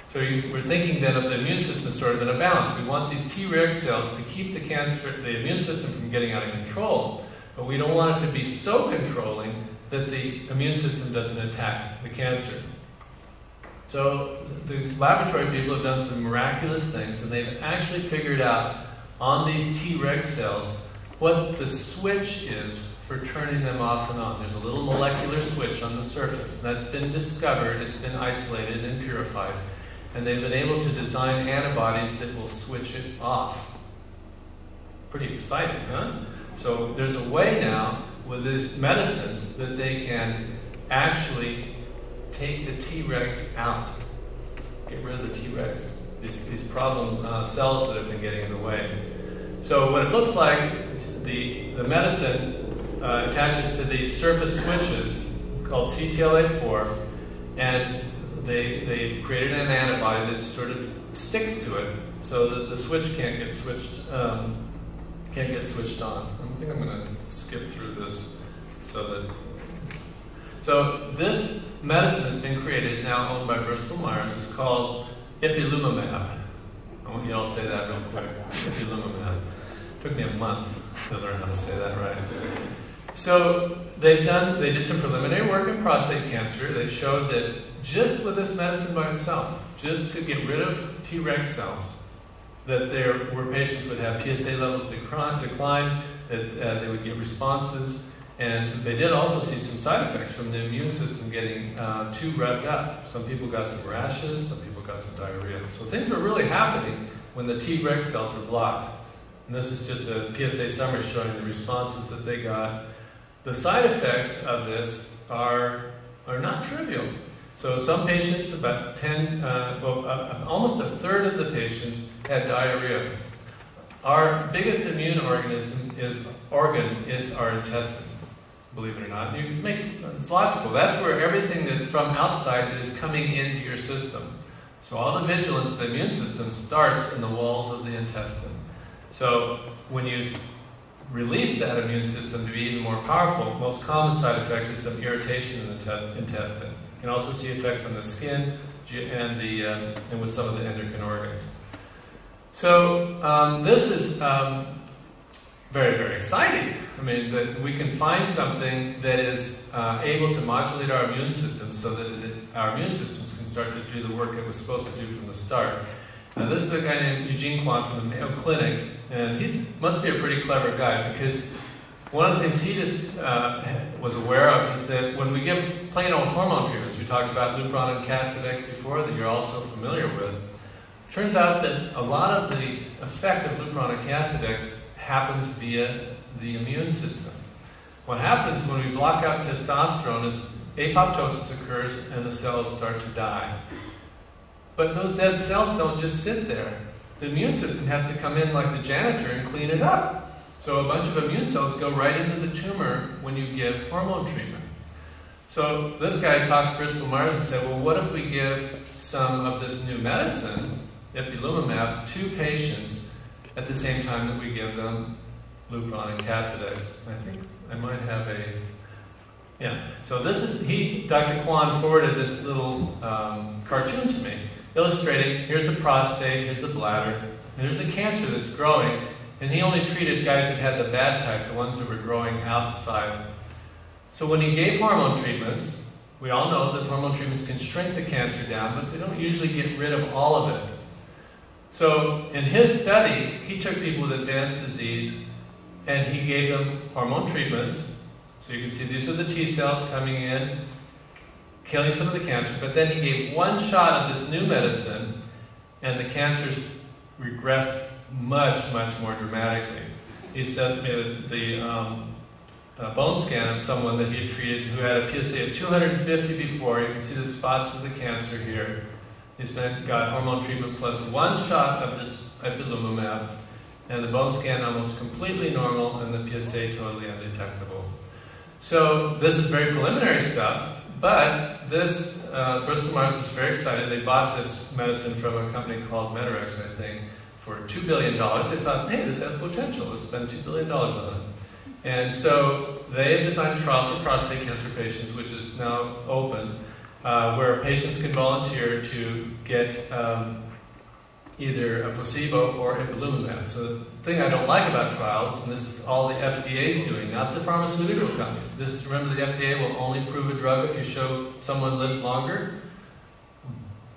So we're thinking then of the immune system sort of in a balance. We want these Treg cells to keep the cancer, the immune system from getting out of control, but we don't want it to be so controlling that the immune system doesn't attack the cancer. So the laboratory people have done some miraculous things, and they've actually figured out on these Treg cells what the switch is for turning them off and on. There's a little molecular switch on the surface. That's been discovered, it's been isolated and purified and they've been able to design antibodies that will switch it off. Pretty exciting, huh? So there's a way now with these medicines that they can actually take the Tregs out, get rid of the Tregs, these, these problem uh, cells that have been getting in the way. So what it looks like, the, the medicine uh, attaches to these surface switches called CTLA4, and they, they created an antibody that sort of sticks to it so that the switch can't get switched, um, can't get switched on. I think I'm going to skip through this so that. So this medicine that's been created is now owned by Bristol Myers. It's called ipilimumab. I want you all to say that real quick. Ipilimumab. Took me a month to learn how to say that right. So they've done, they did some preliminary work in prostate cancer. They showed that just with this medicine by itself, just to get rid of Treg cells, that there were patients would have PSA levels decline, that uh, they would get responses, and they did also see some side effects from the immune system getting uh, too revved up. Some people got some rashes, some people got some diarrhea. So things were really happening when the Treg cells were blocked. And this is just a PSA summary showing the responses that they got the side effects of this are, are not trivial. So some patients, about 10, uh, well, uh, almost a third of the patients had diarrhea. Our biggest immune organism is organ is our intestine, believe it or not. It makes it's logical. That's where everything that from outside that is coming into your system. So all the vigilance of the immune system starts in the walls of the intestine. So when you release that immune system to be even more powerful, most common side effect is some irritation in the intestine. You can also see effects on the skin and, the, uh, and with some of the endocrine organs. So um, this is um, very, very exciting. I mean, that we can find something that is uh, able to modulate our immune system so that it, our immune systems can start to do the work it was supposed to do from the start. Now, this is a guy named Eugene Kwon from the Mayo Clinic, and he must be a pretty clever guy because one of the things he just uh, was aware of is that when we give plain old hormone treatments, we talked about Lupron and Casodex before that you're also familiar with, turns out that a lot of the effect of Lupron and Casodex happens via the immune system. What happens when we block out testosterone is apoptosis occurs and the cells start to die. But those dead cells don't just sit there. The immune system has to come in like the janitor and clean it up. So a bunch of immune cells go right into the tumor when you give hormone treatment. So this guy talked to Bristol Myers and said, well, what if we give some of this new medicine, ipilimumab, to patients at the same time that we give them Lupron and Casodex? I think I might have a yeah. So this is he. Dr. Kwon forwarded this little um, cartoon to me illustrating here's the prostate, here's the bladder, here's the cancer that's growing, and he only treated guys that had the bad type, the ones that were growing outside. So when he gave hormone treatments, we all know that hormone treatments can shrink the cancer down, but they don't usually get rid of all of it. So in his study, he took people with advanced disease and he gave them hormone treatments. So you can see these are the T cells coming in, killing some of the cancer, but then he gave one shot of this new medicine, and the cancers regressed much, much more dramatically. He sent me the um, bone scan of someone that he had treated who had a PSA of 250 before. You can see the spots of the cancer here. He's been, got hormone treatment plus one shot of this ipilimumab, and the bone scan almost completely normal, and the PSA totally undetectable. So this is very preliminary stuff, but this, uh, Bristol Myers was very excited. They bought this medicine from a company called Medarex, I think, for $2 billion. They thought, hey, this has potential. Let's spend $2 billion on it. And so they have designed a trial for prostate cancer patients, which is now open, uh, where patients can volunteer to get um, either a placebo or ipilimumab. So thing I don't like about trials, and this is all the FDA is doing, not the pharmaceutical companies. This remember the FDA will only prove a drug if you show someone lives longer.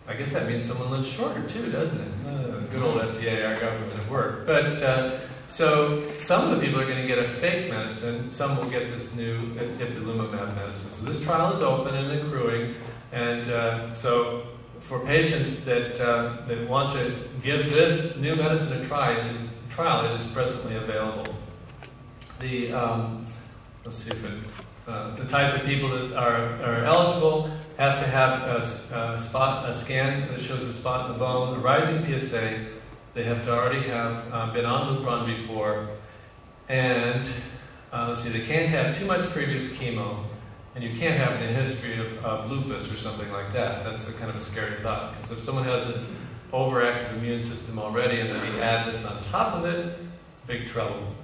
I guess that means someone lives shorter too, doesn't it? Uh, good old FDA, our government at work. But uh, so some of the people are going to get a fake medicine. Some will get this new ipilimumab medicine. So this trial is open and accruing, and uh, so for patients that, uh, that want to give this new medicine a try, it is, trial, it is presently available. The, um, let's see if it, uh, the type of people that are, are eligible have to have a, a, spot, a scan that shows a spot in the bone, a rising PSA. They have to already have uh, been on Lupron before, and uh, let's see, they can't have too much previous chemo. And you can't have a history of, of lupus or something like that. That's a kind of a scary thought. Because if someone has an overactive immune system already and then we add this on top of it, big trouble.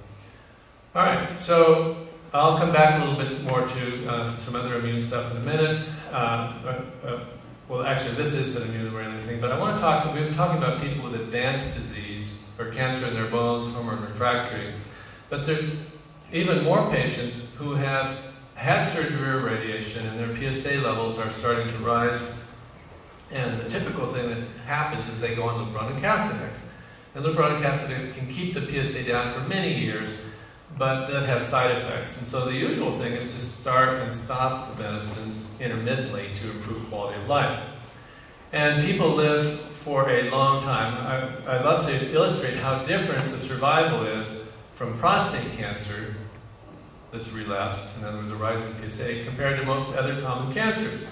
All right, so I'll come back a little bit more to uh, some other immune stuff in a minute. Uh, uh, uh well, actually, this is an immune or anything, but I want to talk. We've been talking about people with advanced disease or cancer in their bones, hormone refractory. But there's even more patients who have had surgery or radiation and their PSA levels are starting to rise. And the typical thing that happens is they go on Lupron and. And Lupron and can keep the PSA down for many years, but that has side effects. And so the usual thing is to start and stop the medicines intermittently to improve quality of life. And people live for a long time. I, I'd love to illustrate how different the survival is from prostate cancer that's relapsed, in other words, a rising PSA, compared to most other common cancers.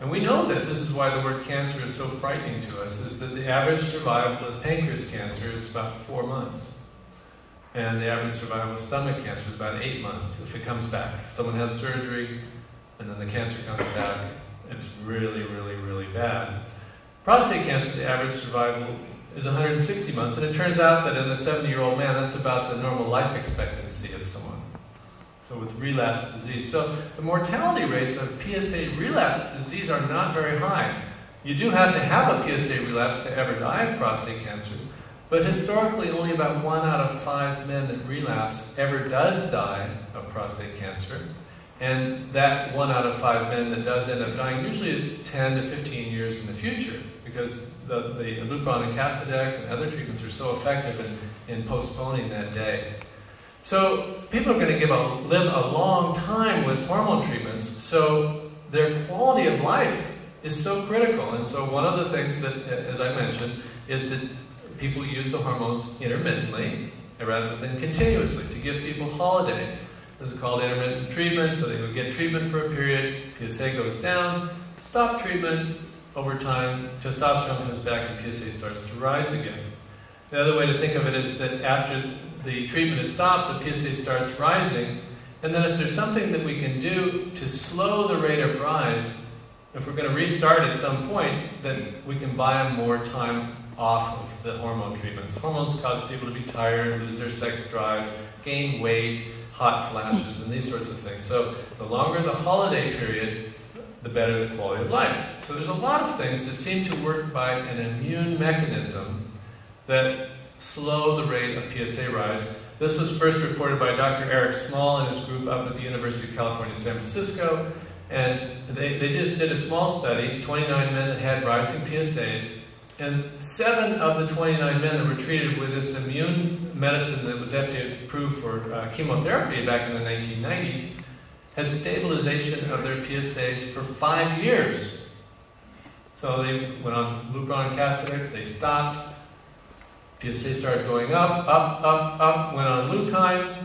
And we know this, this is why the word cancer is so frightening to us, is that the average survival of pancreas cancer is about four months. And the average survival of stomach cancer is about eight months if it comes back. If someone has surgery and then the cancer comes back, it's really, really, really bad. Prostate cancer, the average survival is 160 months, and it turns out that in a 70 year old man, that's about the normal life expectancy of someone so with relapse disease. So the mortality rates of PSA relapse disease are not very high. You do have to have a PSA relapse to ever die of prostate cancer, but historically only about one out of five men that relapse ever does die of prostate cancer. And that one out of five men that does end up dying usually is 10 to 15 years in the future because the, the Lupron and Casodex and other treatments are so effective in, in postponing that day. So people are going to give a, live a long time with hormone treatments, so their quality of life is so critical. And so one of the things that, as I mentioned, is that people use the hormones intermittently rather than continuously to give people holidays. This is called intermittent treatment, so they would get treatment for a period, PSA goes down, stop treatment, over time testosterone comes back and PSA starts to rise again. The other way to think of it is that after the treatment is stopped, the PSA starts rising, and then if there's something that we can do to slow the rate of rise, if we're going to restart at some point, then we can buy more time off of the hormone treatments. Hormones cause people to be tired, lose their sex drive, gain weight, hot flashes, and these sorts of things. So the longer the holiday period, the better the quality of life. So there's a lot of things that seem to work by an immune mechanism that slow the rate of PSA rise. This was first reported by Dr. Eric Small and his group up at the University of California, San Francisco. And they, they just did a small study, 29 men that had rising PSAs, and seven of the 29 men that were treated with this immune medicine that was FDA approved for uh, chemotherapy back in the 1990s had stabilization of their PSAs for five years. So they went on Lupron Casodex, they stopped. PSA started going up, up, up, up, went on Leukine,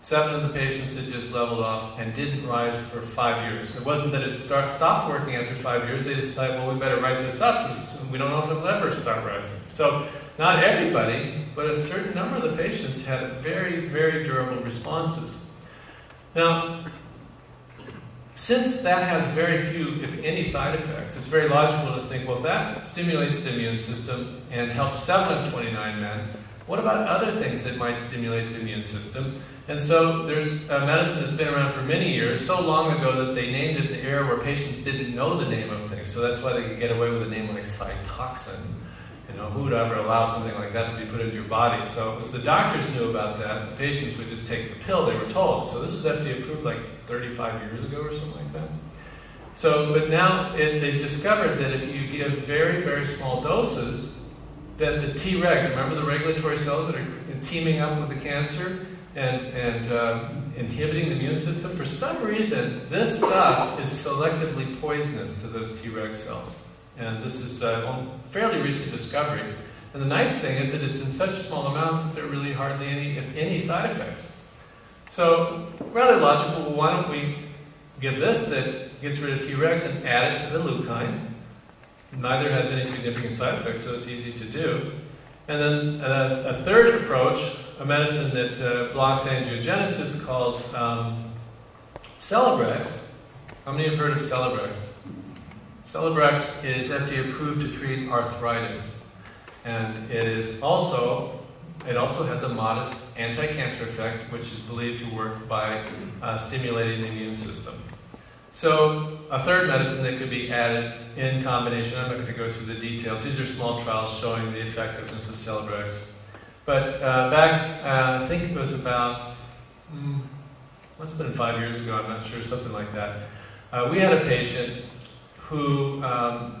Seven of the patients had just leveled off and didn't rise for five years. It wasn't that it start, stopped working after five years. They just thought, well, we better write this up. we don't know if it'll ever start rising. So not everybody, but a certain number of the patients had very, very durable responses. Now, since that has very few, if any, side effects, it's very logical to think, well, if that stimulates the immune system and helps 7 of 29 men, what about other things that might stimulate the immune system? And so there's a medicine that's been around for many years, so long ago that they named it the era where patients didn't know the name of things. So that's why they could get away with a name like Cytoxan. You know, who would ever allow something like that to be put into your body? So the doctors knew about that, the patients would just take the pill they were told. So this was FDA approved like 35 years ago or something like that. So, but now it, they've discovered that if you give very, very small doses, that the Tregs, remember the regulatory cells that are teaming up with the cancer, and, and um, inhibiting the immune system, for some reason, this stuff is selectively poisonous to those Treg cells. And this is a fairly recent discovery. And the nice thing is that it's in such small amounts that there are really hardly any, if any, side effects. So, rather logical, well, why don't we give this that gets rid of Tregs and add it to the leukine? Neither has any significant side effects, so it's easy to do. And then a, a third approach a medicine that uh, blocks angiogenesis called um, Celebrex. How many have heard of Celebrex? Celebrex is FDA approved to treat arthritis. And it is also, it also has a modest anti-cancer effect, which is believed to work by uh, stimulating the immune system. So a third medicine that could be added in combination, I'm not going to go through the details. These are small trials showing the effectiveness of Celebrex. But uh, back, uh, I think it was about, mm, must have been five years ago, I'm not sure, something like that. Uh, we had a patient who um,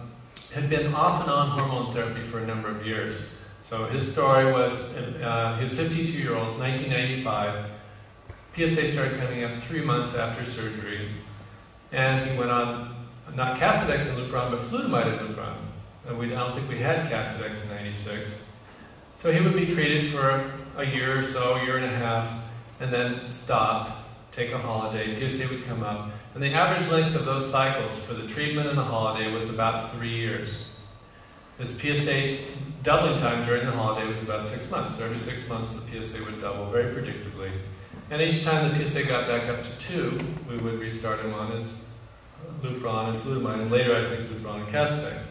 had been off and on hormone therapy for a number of years. So his story was, uh, he was 52 year old, 1995. PSA started coming up three months after surgery. And he went on, not Casodex and Lupron, but flutamide and Lupron. And we, I don't think we had Casodex in 96. So he would be treated for a year or so, year and a half, and then stop, take a holiday. PSA would come up. And the average length of those cycles for the treatment and the holiday was about three years. This PSA doubling time during the holiday was about six months. So every six months the PSA would double very predictably. And each time the PSA got back up to two, we would restart him on his Lupron and flutamide, and later I think Lupron and Casodex.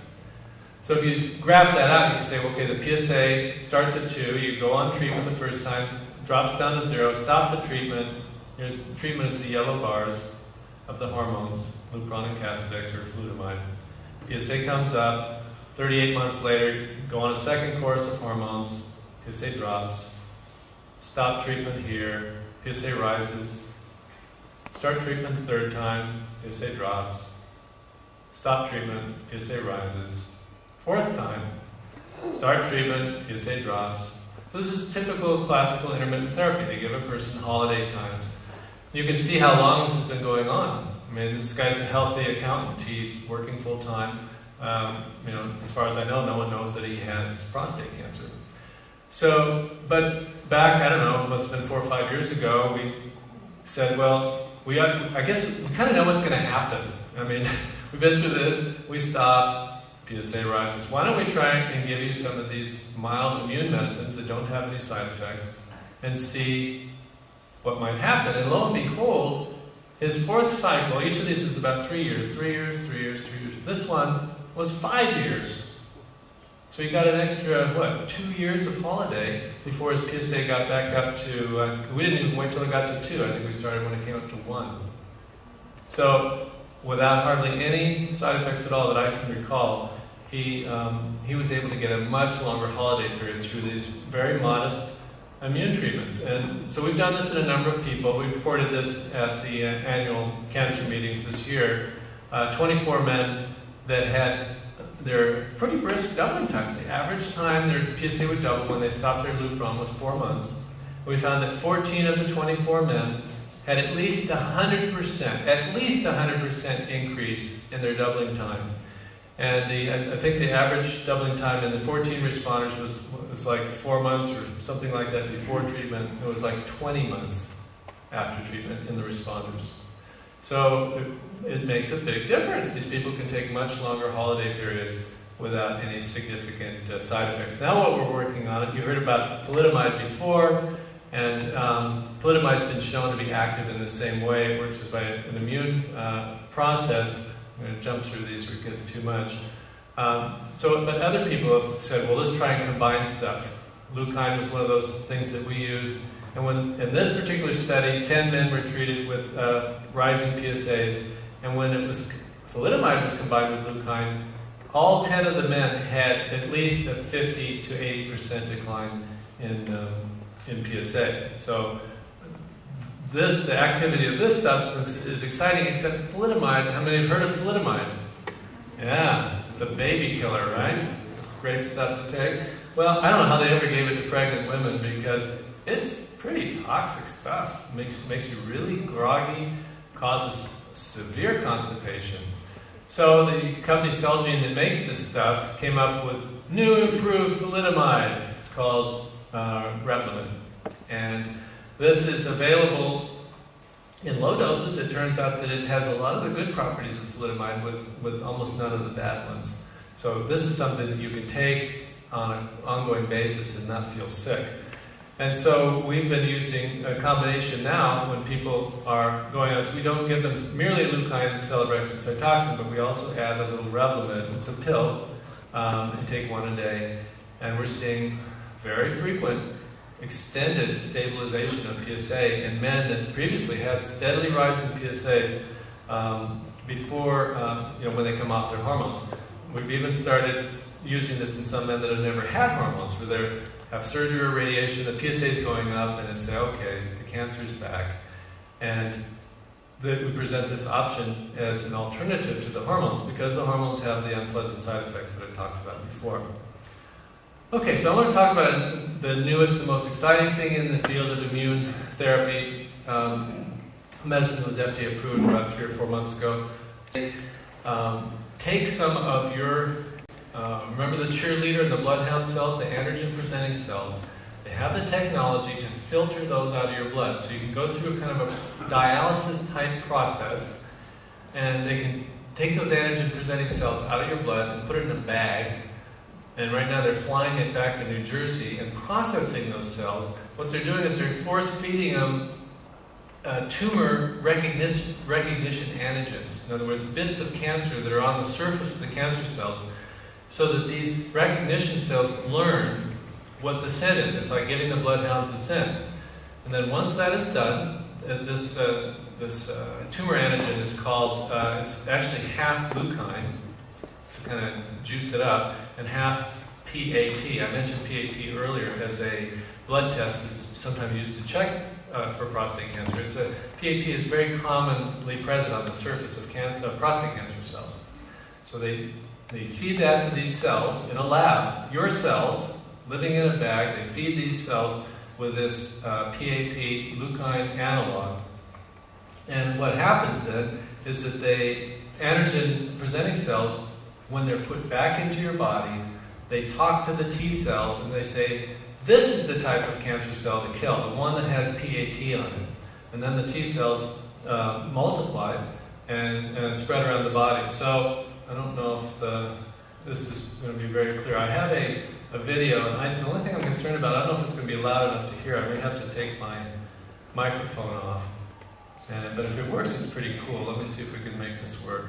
So if you graph that out, you can say, okay, the PSA starts at 2, you go on treatment the first time, drops down to 0, stop the treatment. Here's treatment is the yellow bars of the hormones, Lupron and Casodex or flutamide. PSA comes up, 38 months later, go on a second course of hormones, PSA drops, stop treatment here, PSA rises, start treatment third time, PSA drops, stop treatment, PSA rises, Fourth time, start treatment, PSA drops. So this is typical classical intermittent therapy. They give a person holiday times. You can see how long this has been going on. I mean, this guy's a healthy accountant. He's working full time. Um, you know, as far as I know, no one knows that he has prostate cancer. So, but back, I don't know, it must have been four or five years ago, we said, well, we, I guess we kind of know what's going to happen. I mean, (laughs) we've been through this, we stop, PSA rises. Why don't we try and give you some of these mild immune medicines that don't have any side effects and see what might happen? And lo and behold, his fourth cycle, each of these was about three years, three years, three years, three years. This one was five years. So he got an extra, what, two years of holiday before his PSA got back up to, uh, we didn't even wait till it got to two. I think we started when it came up to one. So, without hardly any side effects at all that I can recall, he, um, he was able to get a much longer holiday period through these very modest immune treatments. And so we've done this in a number of people. We reported this at the uh, annual cancer meetings this year. Uh, 24 men that had their pretty brisk doubling times. The average time their PSA would double when they stopped their Lupron was four months. We found that 14 of the 24 men had at least 100%, at least 100% increase in their doubling time. And the, I think the average doubling time in the 14 responders was, was like four months or something like that before treatment. It was like 20 months after treatment in the responders. So it, it makes a big difference. These people can take much longer holiday periods without any significant uh, side effects. Now what we're working on, you heard about thalidomide before, and um, thalidomide's been shown to be active in the same way. It works by an immune uh, process I'm going to jump through these because it's too much. Um, so, but other people have said, well, let's try and combine stuff. Leukine was one of those things that we used. And when in this particular study, 10 men were treated with uh, rising PSAs, and when it was thalidomide was combined with leukine, all 10 of the men had at least a 50 to 80 percent decline in um, in PSA. So this, the activity of this substance is exciting, except thalidomide. How many have heard of thalidomide? Yeah, the baby killer, right? Great stuff to take. Well, I don't know how they ever gave it to pregnant women because it's pretty toxic stuff. Makes makes you really groggy, causes severe constipation. So the company Celgene that makes this stuff came up with new improved thalidomide. It's called uh, Revlimid, and this is available in low doses. It turns out that it has a lot of the good properties of thalidomide with, with almost none of the bad ones. So this is something that you can take on an ongoing basis and not feel sick. And so we've been using a combination now when people are going on. We don't give them merely leukine, Celebrex, and Cytoxan, but we also add a little Revlimid. It's a pill. Um, and take one a day. And we're seeing very frequent extended stabilization of PSA in men that previously had steadily rising PSAs um, before, um, you know, when they come off their hormones. We've even started using this in some men that have never had hormones, where they have surgery or radiation, the PSA is going up, and they say, okay, the cancer is back. And that we present this option as an alternative to the hormones because the hormones have the unpleasant side effects that I talked about before. Okay, so I want to talk about the newest, the most exciting thing in the field of immune therapy. Um, medicine was FDA approved about three or four months ago. Um, take some of your, uh, remember the cheerleader and the bloodhound cells, the antigen presenting cells. They have the technology to filter those out of your blood. So you can go through a kind of a dialysis type process, and they can take those antigen presenting cells out of your blood and put it in a bag and right now they're flying it back to New Jersey and processing those cells. What they're doing is they're force feeding them uh, tumor recognition, recognition antigens. In other words, bits of cancer that are on the surface of the cancer cells, so that these recognition cells learn what the scent is. It's like giving the bloodhounds the scent. And then once that is done, uh, this, uh, this uh, tumor antigen is called, uh, it's actually half leukine to kind of juice it up and half PAP. I mentioned PAP earlier as a blood test that's sometimes used to check uh, for prostate cancer. It's a, PAP is very commonly present on the surface of, cancer, of prostate cancer cells. So they They feed that to these cells in a lab. Your cells, living in a bag, they feed these cells with this uh, PAP leukine analog. And what happens then is that they, antigen presenting cells, when they're put back into your body, they talk to the T cells and they say, This is the type of cancer cell to kill, the one that has PAP on it. And then the T cells uh, multiply and, and, spread around the body. So I don't know if the, this is going to be very clear. I have a, a video, and I, the only thing I'm concerned about, I don't know if it's going to be loud enough to hear. I may have to take my microphone off. And, but if it works, it's pretty cool. Let me see if we can make this work.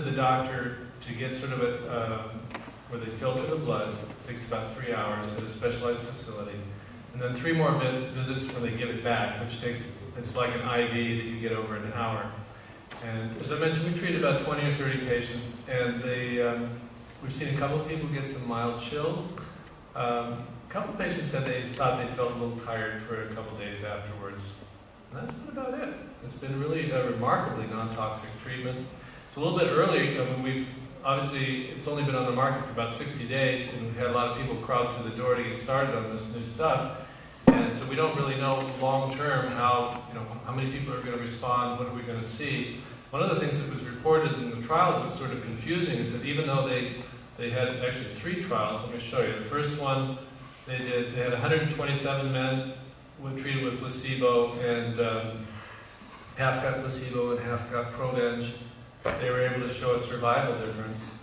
To the doctor to get sort of a, uh, where they filter the blood. It takes about three hours at a specialized facility. And then three more vis- visits when they give it back, which takes, it's like an IV that you get over an hour. And as I mentioned, we've treated about 20 or 30 patients, and they, um, we've seen a couple of people get some mild chills. Um, a couple of patients said they thought they felt a little tired for a couple of days afterwards. And that's about it. It's been really a remarkably non-toxic treatment. It's a little bit early. I mean, we've obviously it's only been on the market for about 60 days, and we've had a lot of people crowd through the door to get started on this new stuff. And so we don't really know long term how you know how many people are going to respond. What are we going to see? One of the things that was reported in the trial that was sort of confusing is that even though they they had actually three trials, let me show you. The first one they did they had 127 men treated with placebo, and um, half got placebo and half got Provenge. They were able to show a survival difference.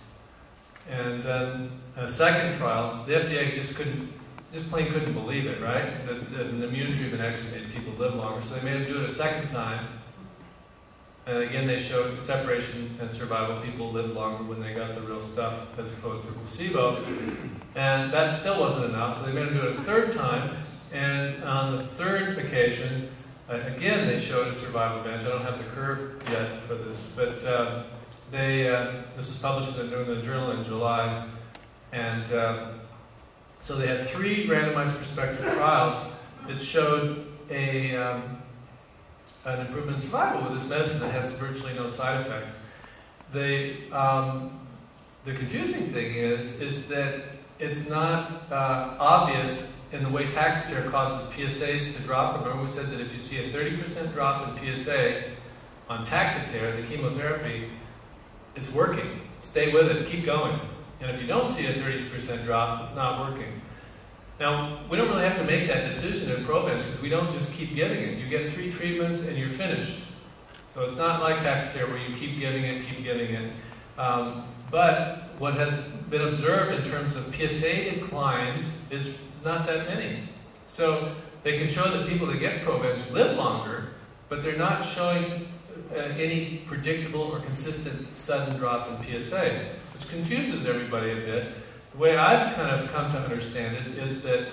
And then a second trial, the FDA just couldn't just plain couldn't believe it, right? That, that an immune treatment actually made people live longer. So they made them do it a second time. And again, they showed separation and survival. People lived longer when they got the real stuff as opposed to placebo. And that still wasn't enough, so they made them do it a third time. And on the third occasion, again, they showed a survival advantage. I don't have the curve yet for this, but uh, they uh, this was published in the New England Journal in July. And uh, so they had three randomized prospective trials that showed a, um, an improvement in survival with this medicine that has virtually no side effects. The, um, the confusing thing is, is that it's not uh, obvious in the way Taxotere causes PSAs to drop. Remember we said that if you see a 30% drop in PSA on Taxotere, the chemotherapy, it's working. Stay with it, keep going. And if you don't see a 30% drop, it's not working. Now, we don't really have to make that decision in Provenge because we don't just keep giving it. You get three treatments and you're finished. So it's not like Taxotere where you keep giving it, keep giving it. Um, but what has been observed in terms of PSA declines is not that many. So they can show that people that get Provenge live longer, but they're not showing uh, any predictable or consistent sudden drop in PSA which confuses everybody a bit. The way I've kind of come to understand it is that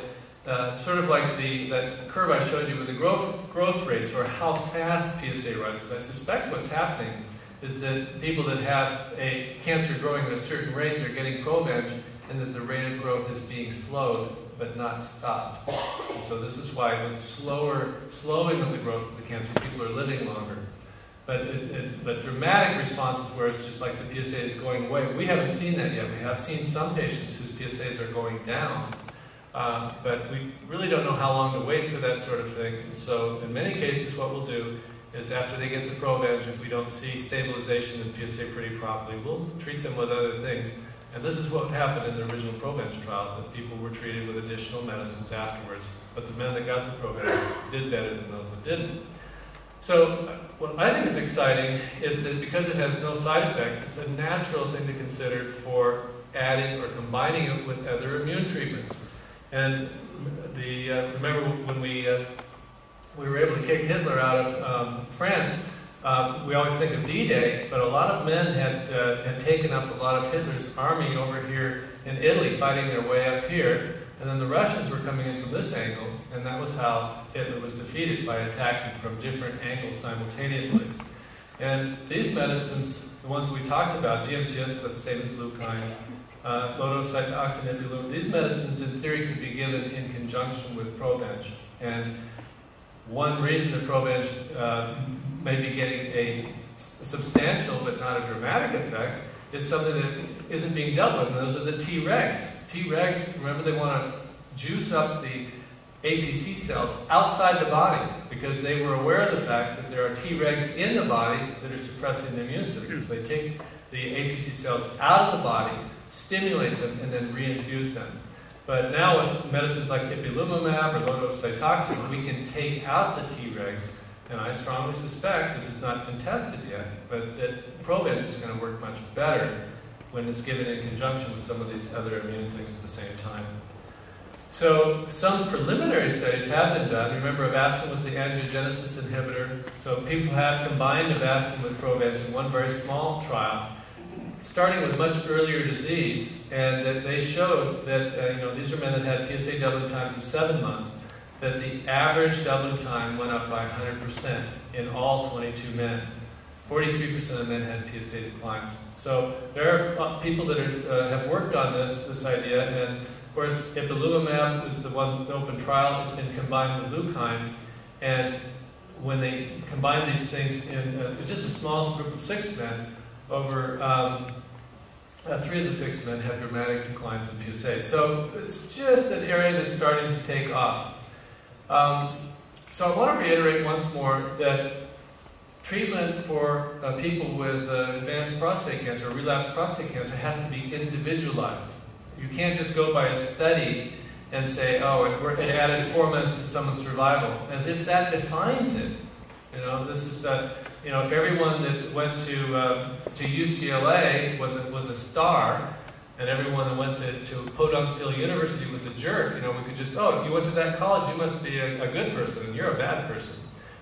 uh, sort of like the that curve I showed you with the growth growth rates or how fast PSA rises. I suspect what's happening is that people that have a cancer growing at a certain rate, they're getting Provenge, and that the rate of growth is being slowed but not stopped. So this is why with slower slowing of the growth of the cancer, people are living longer. But, it, it, but dramatic responses where it's just like the PSA is going away, we haven't seen that yet. We have seen some patients whose PSAs are going down, uh, but we really don't know how long to wait for that sort of thing. And so in many cases, what we'll do is after they get the Provenge, if we don't see stabilization of PSA pretty properly, we'll treat them with other things. And this is what happened in the original Provenge trial, that people were treated with additional medicines afterwards. But the men that got the Provenge did better than those that didn't. So what I think is exciting is that because it has no side effects, it's a natural thing to consider for adding or combining it with other immune treatments. And the uh, remember when we uh, we were able to kick Hitler out of um, France, uh, we always think of D-Day, but a lot of men had uh, had taken up a lot of Hitler's army over here in Italy, fighting their way up here, and then the Russians were coming in from this angle, and that was how Hitler was defeated by attacking from different angles simultaneously. And these medicines, the ones we talked about, GMCS, that's the same as leukine, uh, Cytoxan, these medicines in theory could be given in conjunction with Provenge. And one reason that Provenge uh, may be getting a substantial but not a dramatic effect is something that isn't being dealt with, and those are the Tregs. Tregs, remember they want to juice up the APC cells outside the body because they were aware of the fact that there are Tregs in the body that are suppressing the immune system. So they take the APC cells out of the body, stimulate them, and then reinfuse them. But now with medicines like ipilimumab or low-dose Cytoxan, we can take out the Tregs, and I strongly suspect, this is not contested yet, but that Provenge is going to work much better when it's given in conjunction with some of these other immune things at the same time. So some preliminary studies have been done. Remember, Avastin was the angiogenesis inhibitor. So people have combined Avastin with Provenge in one very small trial, starting with much earlier disease. And they showed that, uh, you know, these are men that had PSA doubling times of seven months, that the average doubling time went up by 100% in all 22 men. 43% of men had PSA declines. So there are uh, people that are, uh, have worked on this, this idea, and Whereas ipilimumab is the one open trial, it's been combined with leukine, and when they combine these things in, uh, it's just a small group of six men, over um, uh, three of the six men had dramatic declines in PSA. So it's just an area that's starting to take off. Um, so I want to reiterate once more that treatment for uh, people with uh, advanced prostate cancer, relapsed prostate cancer, has to be individualized. You can't just go by a study and say, oh, it, it added four months to someone's survival, as if that defines it. You know, this is, uh, you know, if everyone that went to uh, to UCLA was a, was a star, and everyone that went to, to Podunk Phil University was a jerk, you know, we could just, oh, you went to that college, you must be a, a good person, and you're a bad person.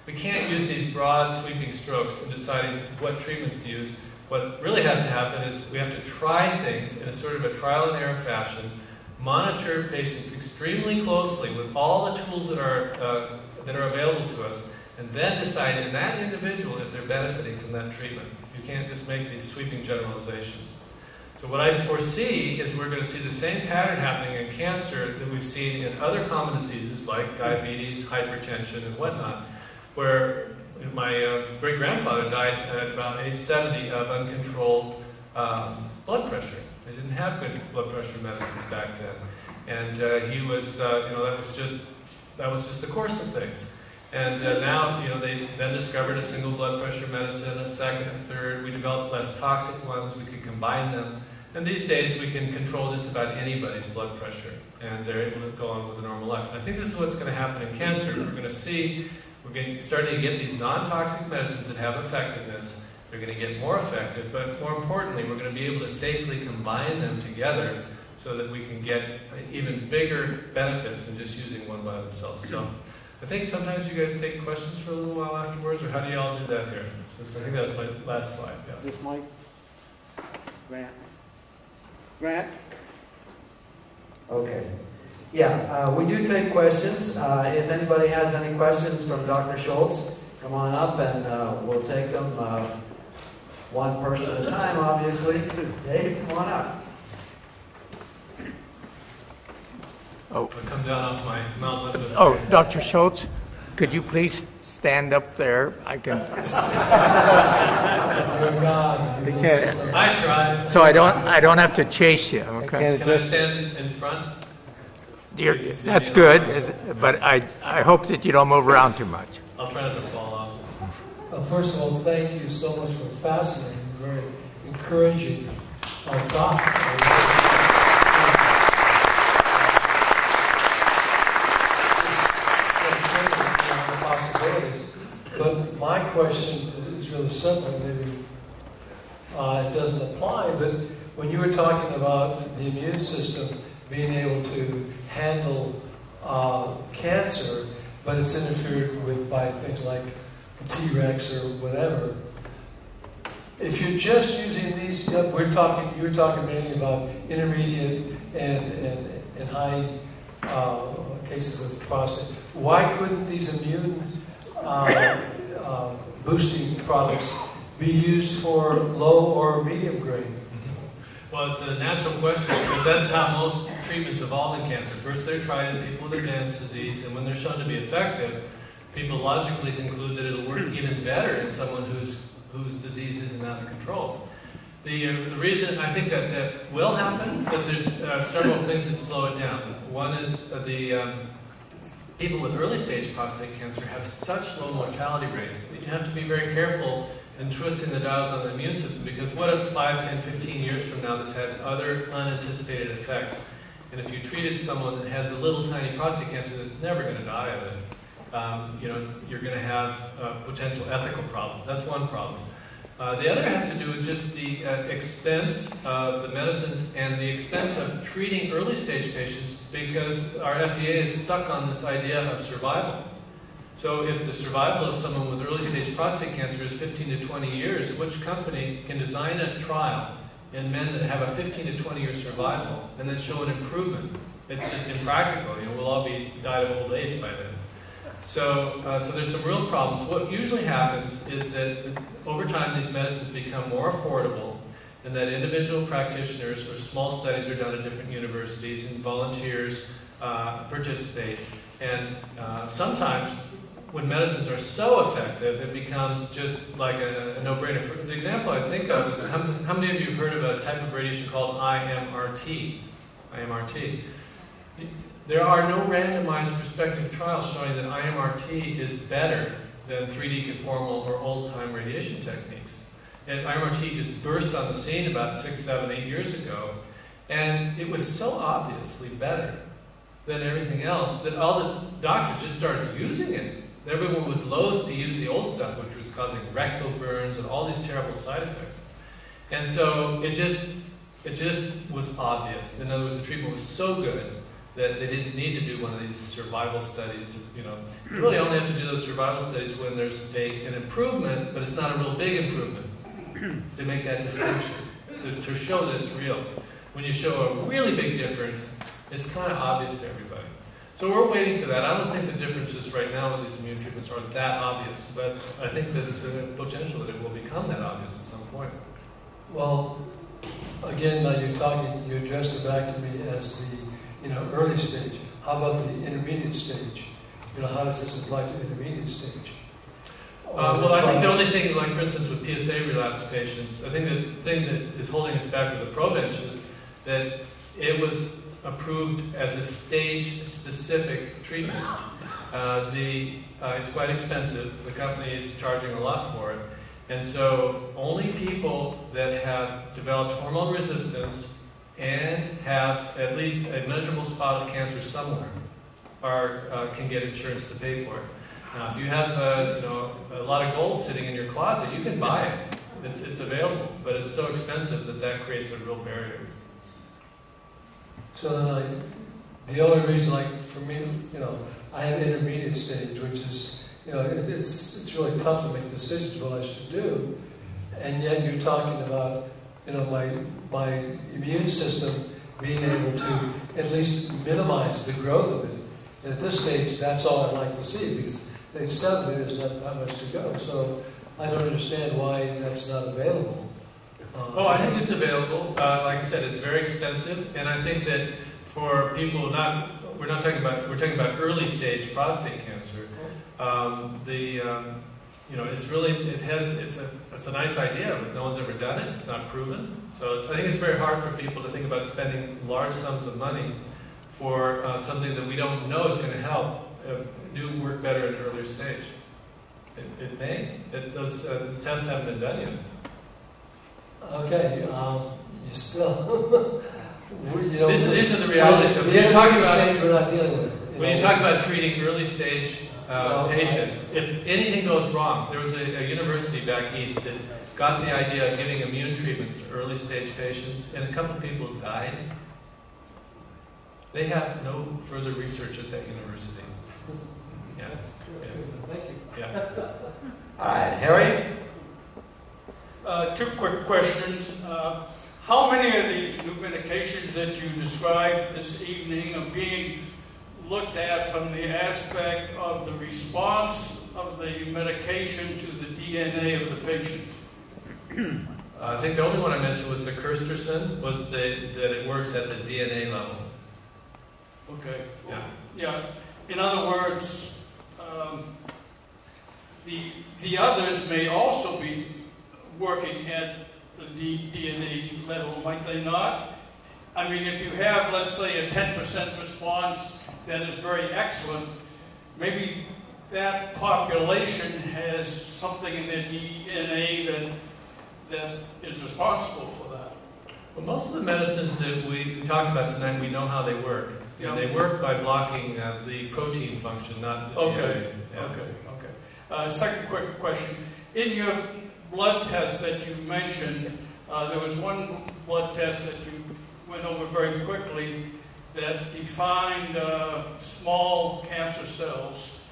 We can't use these broad, sweeping strokes in deciding what treatments to use. What really has to happen is we have to try things in a sort of a trial and error fashion, monitor patients extremely closely with all the tools that are, uh, that are available to us, and then decide in that individual if they're benefiting from that treatment. You can't just make these sweeping generalizations. So what I foresee is we're going to see the same pattern happening in cancer that we've seen in other common diseases like diabetes, hypertension, and whatnot, where my uh, great grandfather died at about age 70 of uncontrolled um, blood pressure. They didn't have good blood pressure medicines back then, and uh, he was, uh, you know, that was just that was just the course of things. And uh, now, you know, they then discovered a single blood pressure medicine, a second, a third. We developed less toxic ones. We could combine them. And these days, we can control just about anybody's blood pressure, and they're able to go on with a normal life. And I think this is what's going to happen in cancer. We're going to see, we're getting, starting to get these non-toxic medicines that have effectiveness. They're going to get more effective, but more importantly, we're going to be able to safely combine them together so that we can get even bigger benefits than just using one by themselves. So. I think sometimes you guys take questions for a little while afterwards, or how do y'all do that here? I think that was my last slide. Yeah. Is this Mike? Grant? Grant? Okay. Yeah, uh, we do take questions. Uh, if anybody has any questions from Dr. Scholz, come on up and uh, we'll take them uh, one person at a time, obviously. Dave, come on up. Oh. I come down off my Mount Olympus. Oh, Dr. Scholz, could you please stand up there? I can. God. I tried. So I don't, I don't have to chase you, okay? Can I stand in front? You're, that's good, is- but I, I hope that you don't move around too much. I'll try not to fall off. Uh, First of all, thank you so much for fascinating, very encouraging uh, talk. Just entertaining the possibilities. But my question is really simple, maybe uh, it doesn't apply, but when you were talking about the immune system being able to handle uh, cancer, but it's interfered with by things like the Tregs or whatever. If you're just using these, know, we're talking, you're talking mainly about intermediate and, and, and high uh, cases of prostate. Why couldn't these immune uh, uh, boosting products be used for low or medium grade? Well, it's a natural question because that's how most treatments evolve in cancer. First, they're tried in people with advanced disease, and when they're shown to be effective, people logically conclude that it'll work even better in someone whose whose disease isn't out of control. The, uh, the reason I think that that will happen, but there's uh, several things that slow it down. One is uh, the um, people with early stage prostate cancer have such low mortality rates that you have to be very careful in twisting the dials on the immune system because what if 5, 10, 15 years from now this had other unanticipated effects? And if you treated someone that has a little tiny prostate cancer that's never going to die of it, um, you know, you're going to have a potential ethical problem. That's one problem. Uh, the other has to do with just the uh, expense of the medicines and the expense of treating early stage patients because our FDA is stuck on this idea of survival. So if the survival of someone with early stage prostate cancer is 15 to 20 years, which company can design a trial in men that have a 15 to 20 year survival and then show an improvement? It's just impractical. You know, we'll all be died of old age by then. So, uh, so there's some real problems. What usually happens is that over time these medicines become more affordable and that individual practitioners or small studies are done at different universities and volunteers uh, participate. And uh, sometimes when medicines are so effective, it becomes just like a, a no-brainer. The example I think of is how, how many of you have heard of a type of radiation called IMRT? IMRT. There are no randomized prospective trials showing that IMRT is better than 3D conformal or old-time radiation techniques. And IMRT just burst on the scene about six, seven, eight years ago, and it was so obviously better than everything else that all the doctors just started using it. Everyone was loath to use the old stuff, which was causing rectal burns and all these terrible side effects. And so it just It just was obvious. In other words, the treatment was so good that they didn't need to do one of these survival studies to, you know, you really only have to do those survival studies when there's a, an improvement, but it's not a real big improvement (clears throat) to make that distinction, to, to show that it's real. When you show a really big difference, it's kind of obvious to everybody. So we're waiting for that. I don't think the differences right now with these immune treatments are that obvious, but I think there's a potential that it will become that obvious at some point. Well, again, now you're talking, you addressed it back to me as the, you know, early stage. How about the intermediate stage? You know, how does this apply to intermediate stage? Uh, well, I think the only thing, like for instance with PSA relapse patients, I think the thing that is holding us back with the Provenge is that it was approved as a stage-specific treatment. Uh, the, uh, it's quite expensive. The company is charging a lot for it. And so only people that have developed hormone resistance and have at least a measurable spot of cancer somewhere are, uh, can get insurance to pay for it. Now, if you have uh, you know, a lot of gold sitting in your closet, you can buy it. It's, it's available, but it's so expensive that that creates a real barrier. So then I, the only reason, like for me, you know, I have intermediate stage, which is, you know, it, it's it's really tough to make decisions what I should do, and yet you're talking about, you know, my my immune system being able to at least minimize the growth of it. And at this stage, that's all I'd like to see because said me there's not that much to go. So I don't understand why that's not available. Uh, oh, I think it's available. Uh, like I said, it's very expensive, and I think that for people not, we're not talking about, we're talking about early stage prostate cancer. Um, the, um, you know, it's really, it has, it's a, it's a nice idea, but no one's ever done it. It's not proven. So I think it's very hard for people to think about spending large sums of money for uh, something that we don't know is going to help uh, do work better at an earlier stage. It, it may. It, those uh, tests haven't been done yet. Okay, um, you still, (laughs) you know, these, these, are the realities of the talking about, we're not dealing with. When know, you talk about treating early stage uh, patients, if anything goes wrong, there was a, a, university back east that got the idea of giving immune treatments to early stage patients, and a couple people died. They have no further research at that university. Yes. Yeah. Thank you. Yeah. (laughs) All right, Harry. Uh, two quick questions. Uh, how many of these new medications that you described this evening are being looked at from the aspect of the response of the medication to the DNA of the patient? I think the only one I mentioned was the Custirsen, was the, that it works at the DNA level. Okay. Yeah. Yeah. In other words, um, the the others may also be working at the D DNA level, might they not? I mean, if you have, let's say, a 10% response that is very excellent, maybe that population has something in their DNA that, that is responsible for that. Well, most of the medicines that we talked about tonight, we know how they work. Yeah. They work by blocking uh, the protein function, not the Okay, yeah. okay, okay. Uh, second quick question. In your blood tests that you mentioned, uh, there was one blood test that you went over very quickly that defined uh, small cancer cells.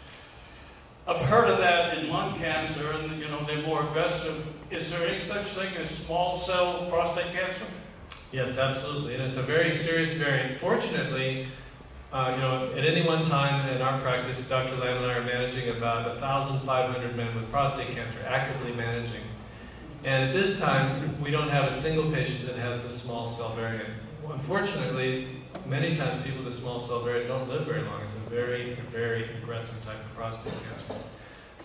I've heard of that in lung cancer, and you know they're more aggressive. Is there any such thing as small cell prostate cancer? Yes, absolutely, and it's a very serious variant. Fortunately, uh, you know, at any one time in our practice, Dr. Lam and I are managing about 1,500 men with prostate cancer, actively managing. And at this time, we don't have a single patient that has the small cell variant. Unfortunately, many times people with the small cell variant don't live very long. It's a very, very aggressive type of prostate cancer.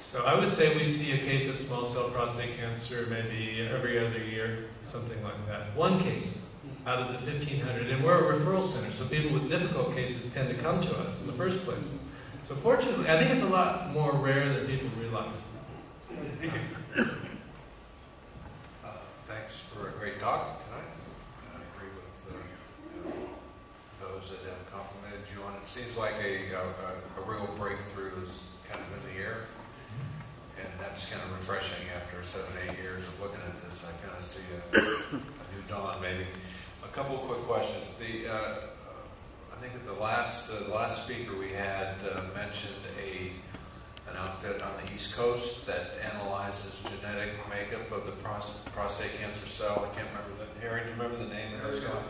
So I would say we see a case of small cell prostate cancer maybe every other year, something like that. One case out of the 1,500. And we're a referral center, so people with difficult cases tend to come to us in the first place. So fortunately, I think it's a lot more rare than people realize. Thank you. Uh, thanks for a great talk tonight. I agree with uh, those that have complimented you on it. Seems like a, a, a, real breakthrough is kind of in the air. And that's kind of refreshing after seven, eight years of looking at this. I kind of see a, a new dawn maybe. A couple of quick questions. The, uh, uh, I think that the last, uh, the last speaker we had uh, mentioned a, an outfit on the East Coast that analyzes genetic makeup of the pros- prostate cancer cell. I can't remember the, Harry, do you remember the name of those guys?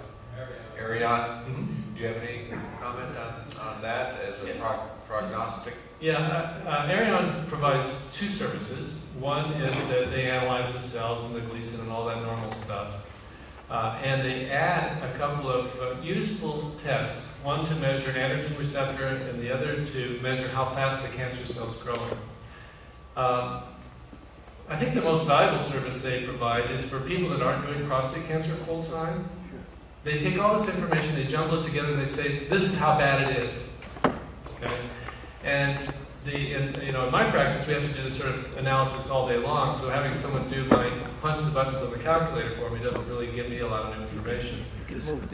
Aureon. Mhm. Do you have any comment on, on that as a prog- prognostic? Yeah, uh, uh, Aureon provides two services. One is that they analyze the cells and the Gleason and all that normal stuff. Uh, and they add a couple of uh, useful tests, one to measure an androgen receptor and the other to measure how fast the cancer cell is growing. Um, I think the most valuable service they provide is for people that aren't doing prostate cancer full time. They take all this information, they jumble it together, and they say, this is how bad it is. Okay? And the, in, you know, in my practice, we have to do this sort of analysis all day long, so having someone do my punch the buttons on the calculator for me doesn't really give me a lot of new information.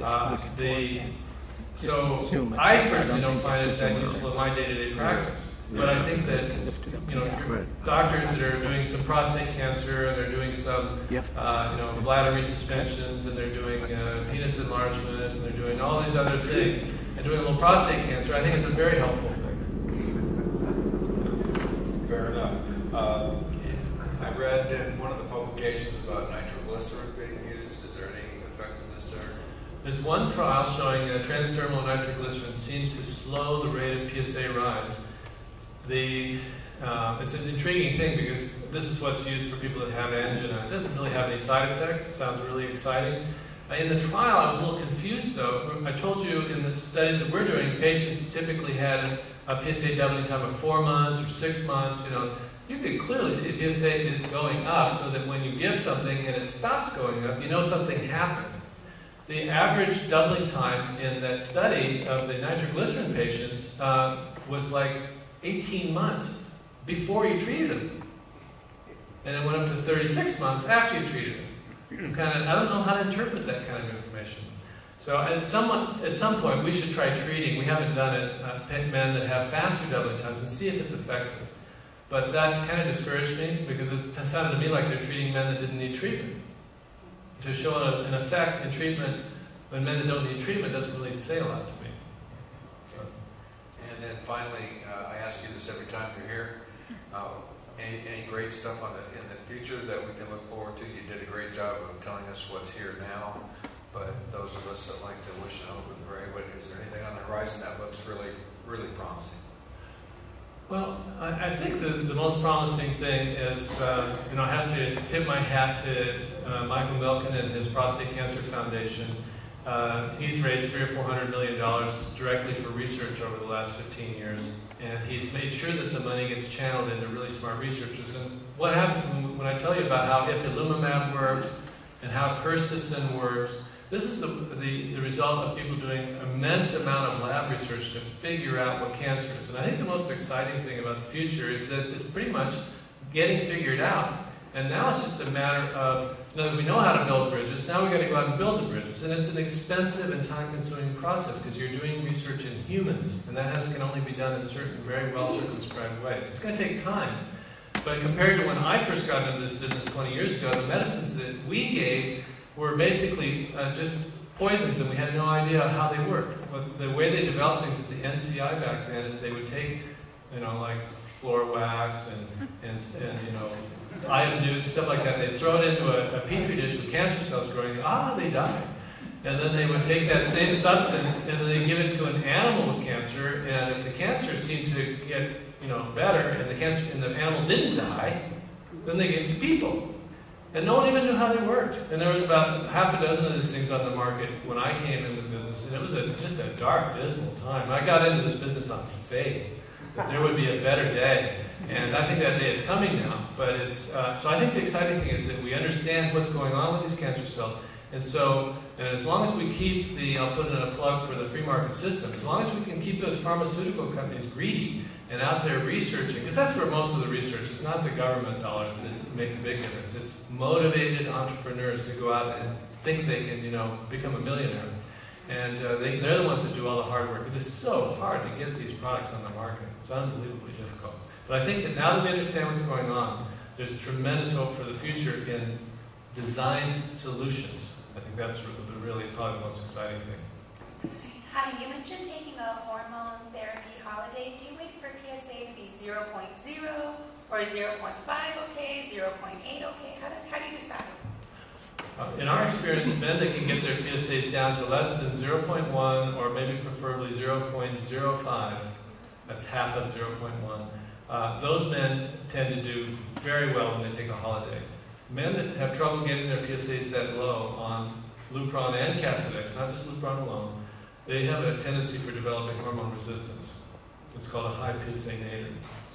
Uh, the, so I personally don't find it that useful in my day-to-day practice. But I think that, you know, your doctors that are doing some prostate cancer and they're doing some, uh, you know, bladder resuspensions and they're doing uh, penis enlargement and they're doing all these other things and doing a little prostate cancer, I think it's a very helpful thing. Fair enough. Uh, I read in one of the publications about nitroglycerin being used. Is there any effectiveness there? There's one trial showing that transdermal nitroglycerin seems to slow the rate of PSA rise. The, uh, it's an intriguing thing because this is what's used for people that have angina. It doesn't really have any side effects. It sounds really exciting. Uh, in the trial, I was a little confused though. I told you in the studies that we're doing, patients typically had a, a PSA doubling time of four months or six months. You know, you could clearly see the PSA is going up, so that when you give something and it stops going up, you know something happened. The average doubling time in that study of the nitroglycerin patients uh, was like 18 months before you treated them. And it went up to 36 months after you treated them. Kind of, I don't know how to interpret that kind of information. So at some, at some point, we should try treating, we haven't done it, uh, men that have faster doubling times and see if it's effective. But that kind of discouraged me because it sounded to me like they're treating men that didn't need treatment. To show an effect in treatment when men that don't need treatment doesn't really say a lot to me. And then finally, uh, I ask you this every time you're here. Uh, any, any great stuff on the, in the future that we can look forward to? You did a great job of telling us what's here now, but those of us that like to wish and hope and pray, what, is there anything on the horizon that looks really, really promising? Well, I, I think the, the most promising thing is, uh, you know, I have to tip my hat to uh, Michael Milken and his Prostate Cancer Foundation. Uh, he's raised three or four hundred million dollars directly for research over the last 15 years, and he's made sure that the money gets channeled into really smart researchers. And what happens when, I tell you about how ipilimumab works and how quercetin works, this is the, the, the result of people doing immense amount of lab research to figure out what cancer is. And I think the most exciting thing about the future is that it's pretty much getting figured out. And now it's just a matter of, now that we know how to build bridges, now we've got to go out and build the bridges. And it's an expensive and time-consuming process because you're doing research in humans, and that has, can only be done in certain very well circumscribed ways. It's going to take time. But compared to when I first got into this business 20 years ago, the medicines that we gave were basically uh, just poisons, and we had no idea how they worked. But the way they developed things at the NCI back then is they would take, you know, like floor wax and, and, and you know, iodine, stuff like that. They'd throw it into a, a petri dish with cancer cells growing. Ah, they die. And then they would take that same substance and then they give it to an animal with cancer. And if the cancer seemed to get, you know, better, and the cancer and the animal didn't die, then they gave it to people. And no one even knew how they worked. And there was about half a dozen of these things on the market when I came into the business. And it was a, just a dark, dismal time. I got into this business on faith that there would be a better day. And I think that day is coming now. But it's, uh, so I think the exciting thing is that we understand what's going on with these cancer cells. And so, and as long as we keep the, I'll put in a plug for the free market system, as long as we can keep those pharmaceutical companies greedy and out there researching, because that's where most of the research is not the government dollars that make the big difference. It's motivated entrepreneurs to go out and think they can, you know, become a millionaire. And uh, they, they're the ones that do all the hard work. It is so hard to get these products on the market. It's unbelievably difficult. But I think that now that we understand what's going on, there's tremendous hope for the future in designed solutions I think that's re- really probably the most exciting thing. Hi, you mentioned taking a hormone therapy holiday. Do you wait for PSA to be 0.0 or 0.5 okay, 0.8 okay? How, does, how do you decide? Uh, in our experience, men that can get their PSAs down to less than 0.1 or maybe preferably 0.05, that's half of 0.1, uh, those men tend to do very well when they take a holiday. Men that have trouble getting their PSAs that low on Lupron and Casodex, not just Lupron alone, they have a tendency for developing hormone resistance. It's called a high PSA nadir.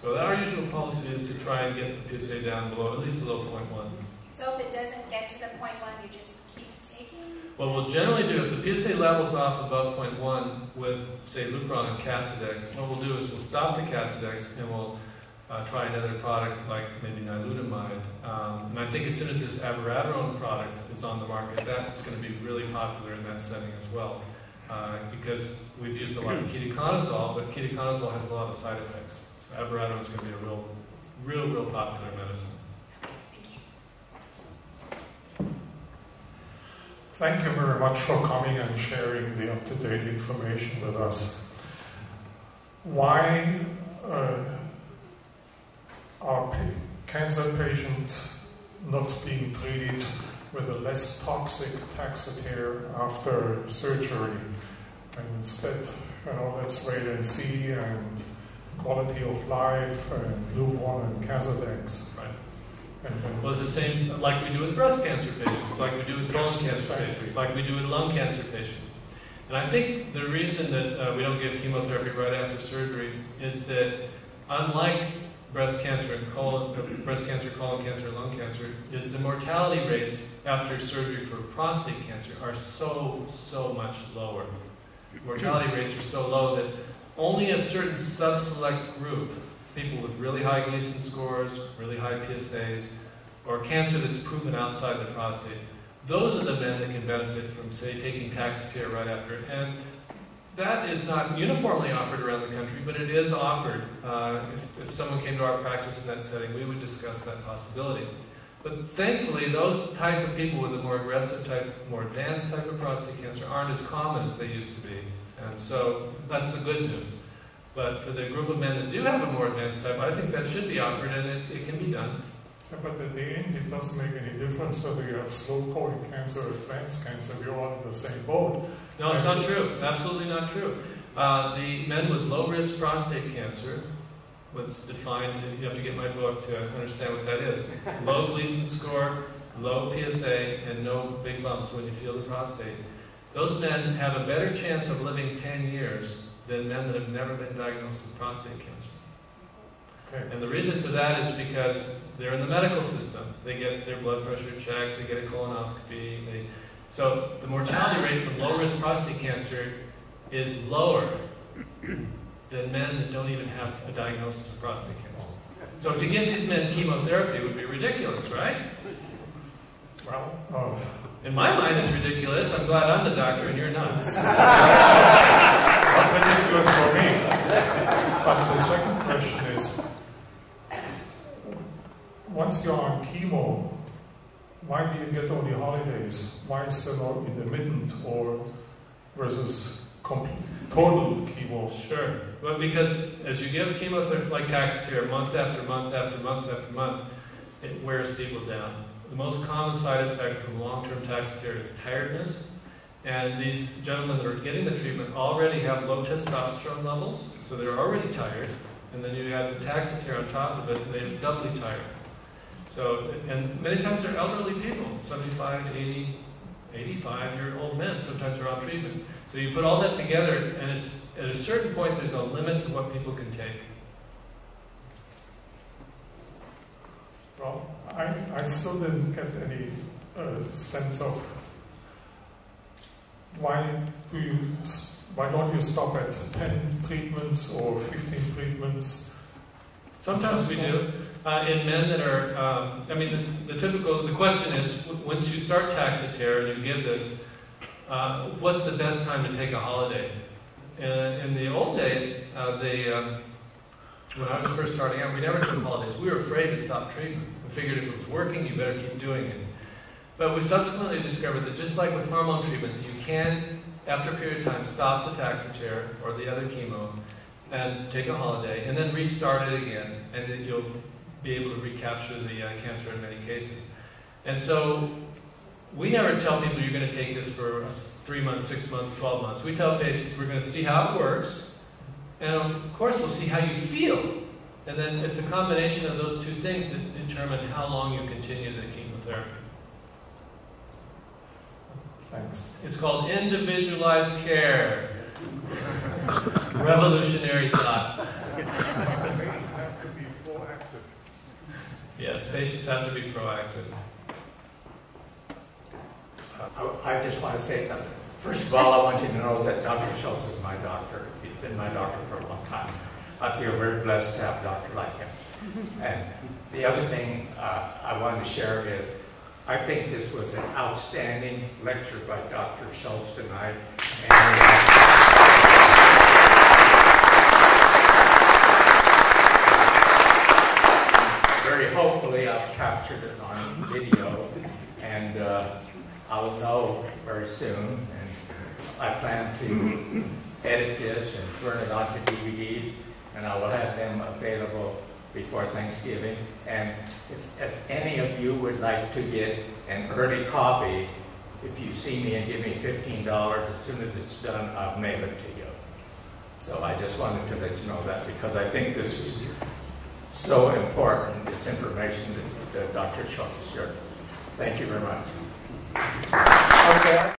So our usual policy is to try and get the PSA down below, at least below 0.1. So if it doesn't get to the point one, you just keep taking? What we'll generally do, if the PSA level's off above 0.1 with, say, Lupron and Casodex, what we'll do is we'll stop the Casodex and we'll uh, try another product like maybe nilutamide. Um, and I think as soon as this abiraterone product is on the market, that's going to be really popular in that setting as well. Uh, because we've used a lot of ketoconazole, but ketoconazole has a lot of side effects. So abiraterone is going to be a real, real, real popular medicine. Thank you. Thank you very much for coming and sharing the up-to-date information with us. Why uh, are pa cancer patients not being treated with a less toxic Taxotere after surgery? And instead, you know, let's wait and see and quality of life and Lupron and Casodex. Right. Well, it's the same like we do with breast cancer patients, like we do with colon Yes, cancer exactly. patients, like we do with lung cancer patients. And I think the reason that uh, we don't give chemotherapy right after surgery is that unlike breast cancer and colon, uh, breast cancer, colon cancer, lung cancer, is the mortality rates after surgery for prostate cancer are so, so much lower. Mortality rates are so low that only a certain subselect group, people with really high Gleason scores, really high PSAs, or cancer that's proven outside the prostate, those are the men that can benefit from, say, taking Taxotere right after. And that is not uniformly offered around the country, but it is offered. Uh, if, if someone came to our practice in that setting, we would discuss that possibility. But thankfully, those type of people with a more aggressive type, more advanced type of prostate cancer aren't as common as they used to be. And so that's the good news. But for the group of men that do have a more advanced type, I think that should be offered and it, it can be done. Yeah, but at the end, it doesn't make any difference whether you have slow-growing cancer or advanced cancer. We're all in the same boat. No, it's not true. Absolutely not true. Uh, the men with low-risk prostate cancer, what's defined, you have to get my book to understand what that is. Low Gleason score, low PSA, and no big bumps when you feel the prostate. Those men have a better chance of living 10 years than men that have never been diagnosed with prostate cancer. Okay. And the reason for that is because they're in the medical system. They get their blood pressure checked, they get a colonoscopy. They, so the mortality rate for low-risk prostate cancer is lower than men that don't even have a diagnosis of prostate cancer. So to give these men chemotherapy would be ridiculous, right? Well, um, In my mind, it's ridiculous. I'm glad I'm the doctor and you're not. (laughs) not ridiculous for me. But the second question is, once you're on chemo, why do you get only holidays? Why is there no intermittent or versus total chemo? Sure. Well, because as you give chemotherapy like Taxotere month after month after month after month, it wears people down. The most common side effect from long-term Taxotere is tiredness. And these gentlemen that are getting the treatment already have low testosterone levels, so they're already tired. And then you add the Taxotere on top of it, and they're doubly tired. So, and many times they're elderly people, 75 to 80, 85 year old men, sometimes they're on treatment. So you put all that together, and it's, at a certain point, there's a limit to what people can take. Well, I, I still didn't get any uh, sense of why do you why don't you stop at 10 treatments or 15 treatments? Sometimes we do. Uh, in men that are, um, I mean, the, the, typical, the question is, once you start Taxotere and you give this, uh, what's the best time to take a holiday? And in the old days, uh, um, when I was first starting out, we never took holidays. We were afraid to stop treatment. We figured if it was working, you better keep doing it. But we subsequently discovered that just like with hormone treatment, you can, after a period of time, stop the Taxotere or the other chemo and take a holiday and then restart it again, and you'll be able to recapture the uh, cancer in many cases. And so we never tell people you're going to take this for three months, six months, 12 months. We tell patients we're going to see how it works, and of course we'll see how you feel. And then it's a combination of those two things that determine how long you continue the chemotherapy. Thanks. It's called individualized care. (laughs) Revolutionary thought. (laughs) has to be proactive. Yes, patients have to be proactive. Uh, I just want to say something. First of all, I want you to know that Dr. Scholz is my doctor. He's been my doctor for a long time. I feel very blessed to have a doctor like him. (laughs) And the other thing uh, I wanted to share is I think this was an outstanding lecture by Dr. Scholz tonight. And, uh, very hopefully I've captured it on video and uh, I'll know very soon. And I plan to edit this and turn it onto DVDs and I will have them available before Thanksgiving. And if, if any of you would like to get an early copy, if you see me and give me $15, as soon as it's done, I'll mail it to you. So I just wanted to let you know that because I think this is so important, this information that, that Dr. Scholz shared. Thank you very much. Okay.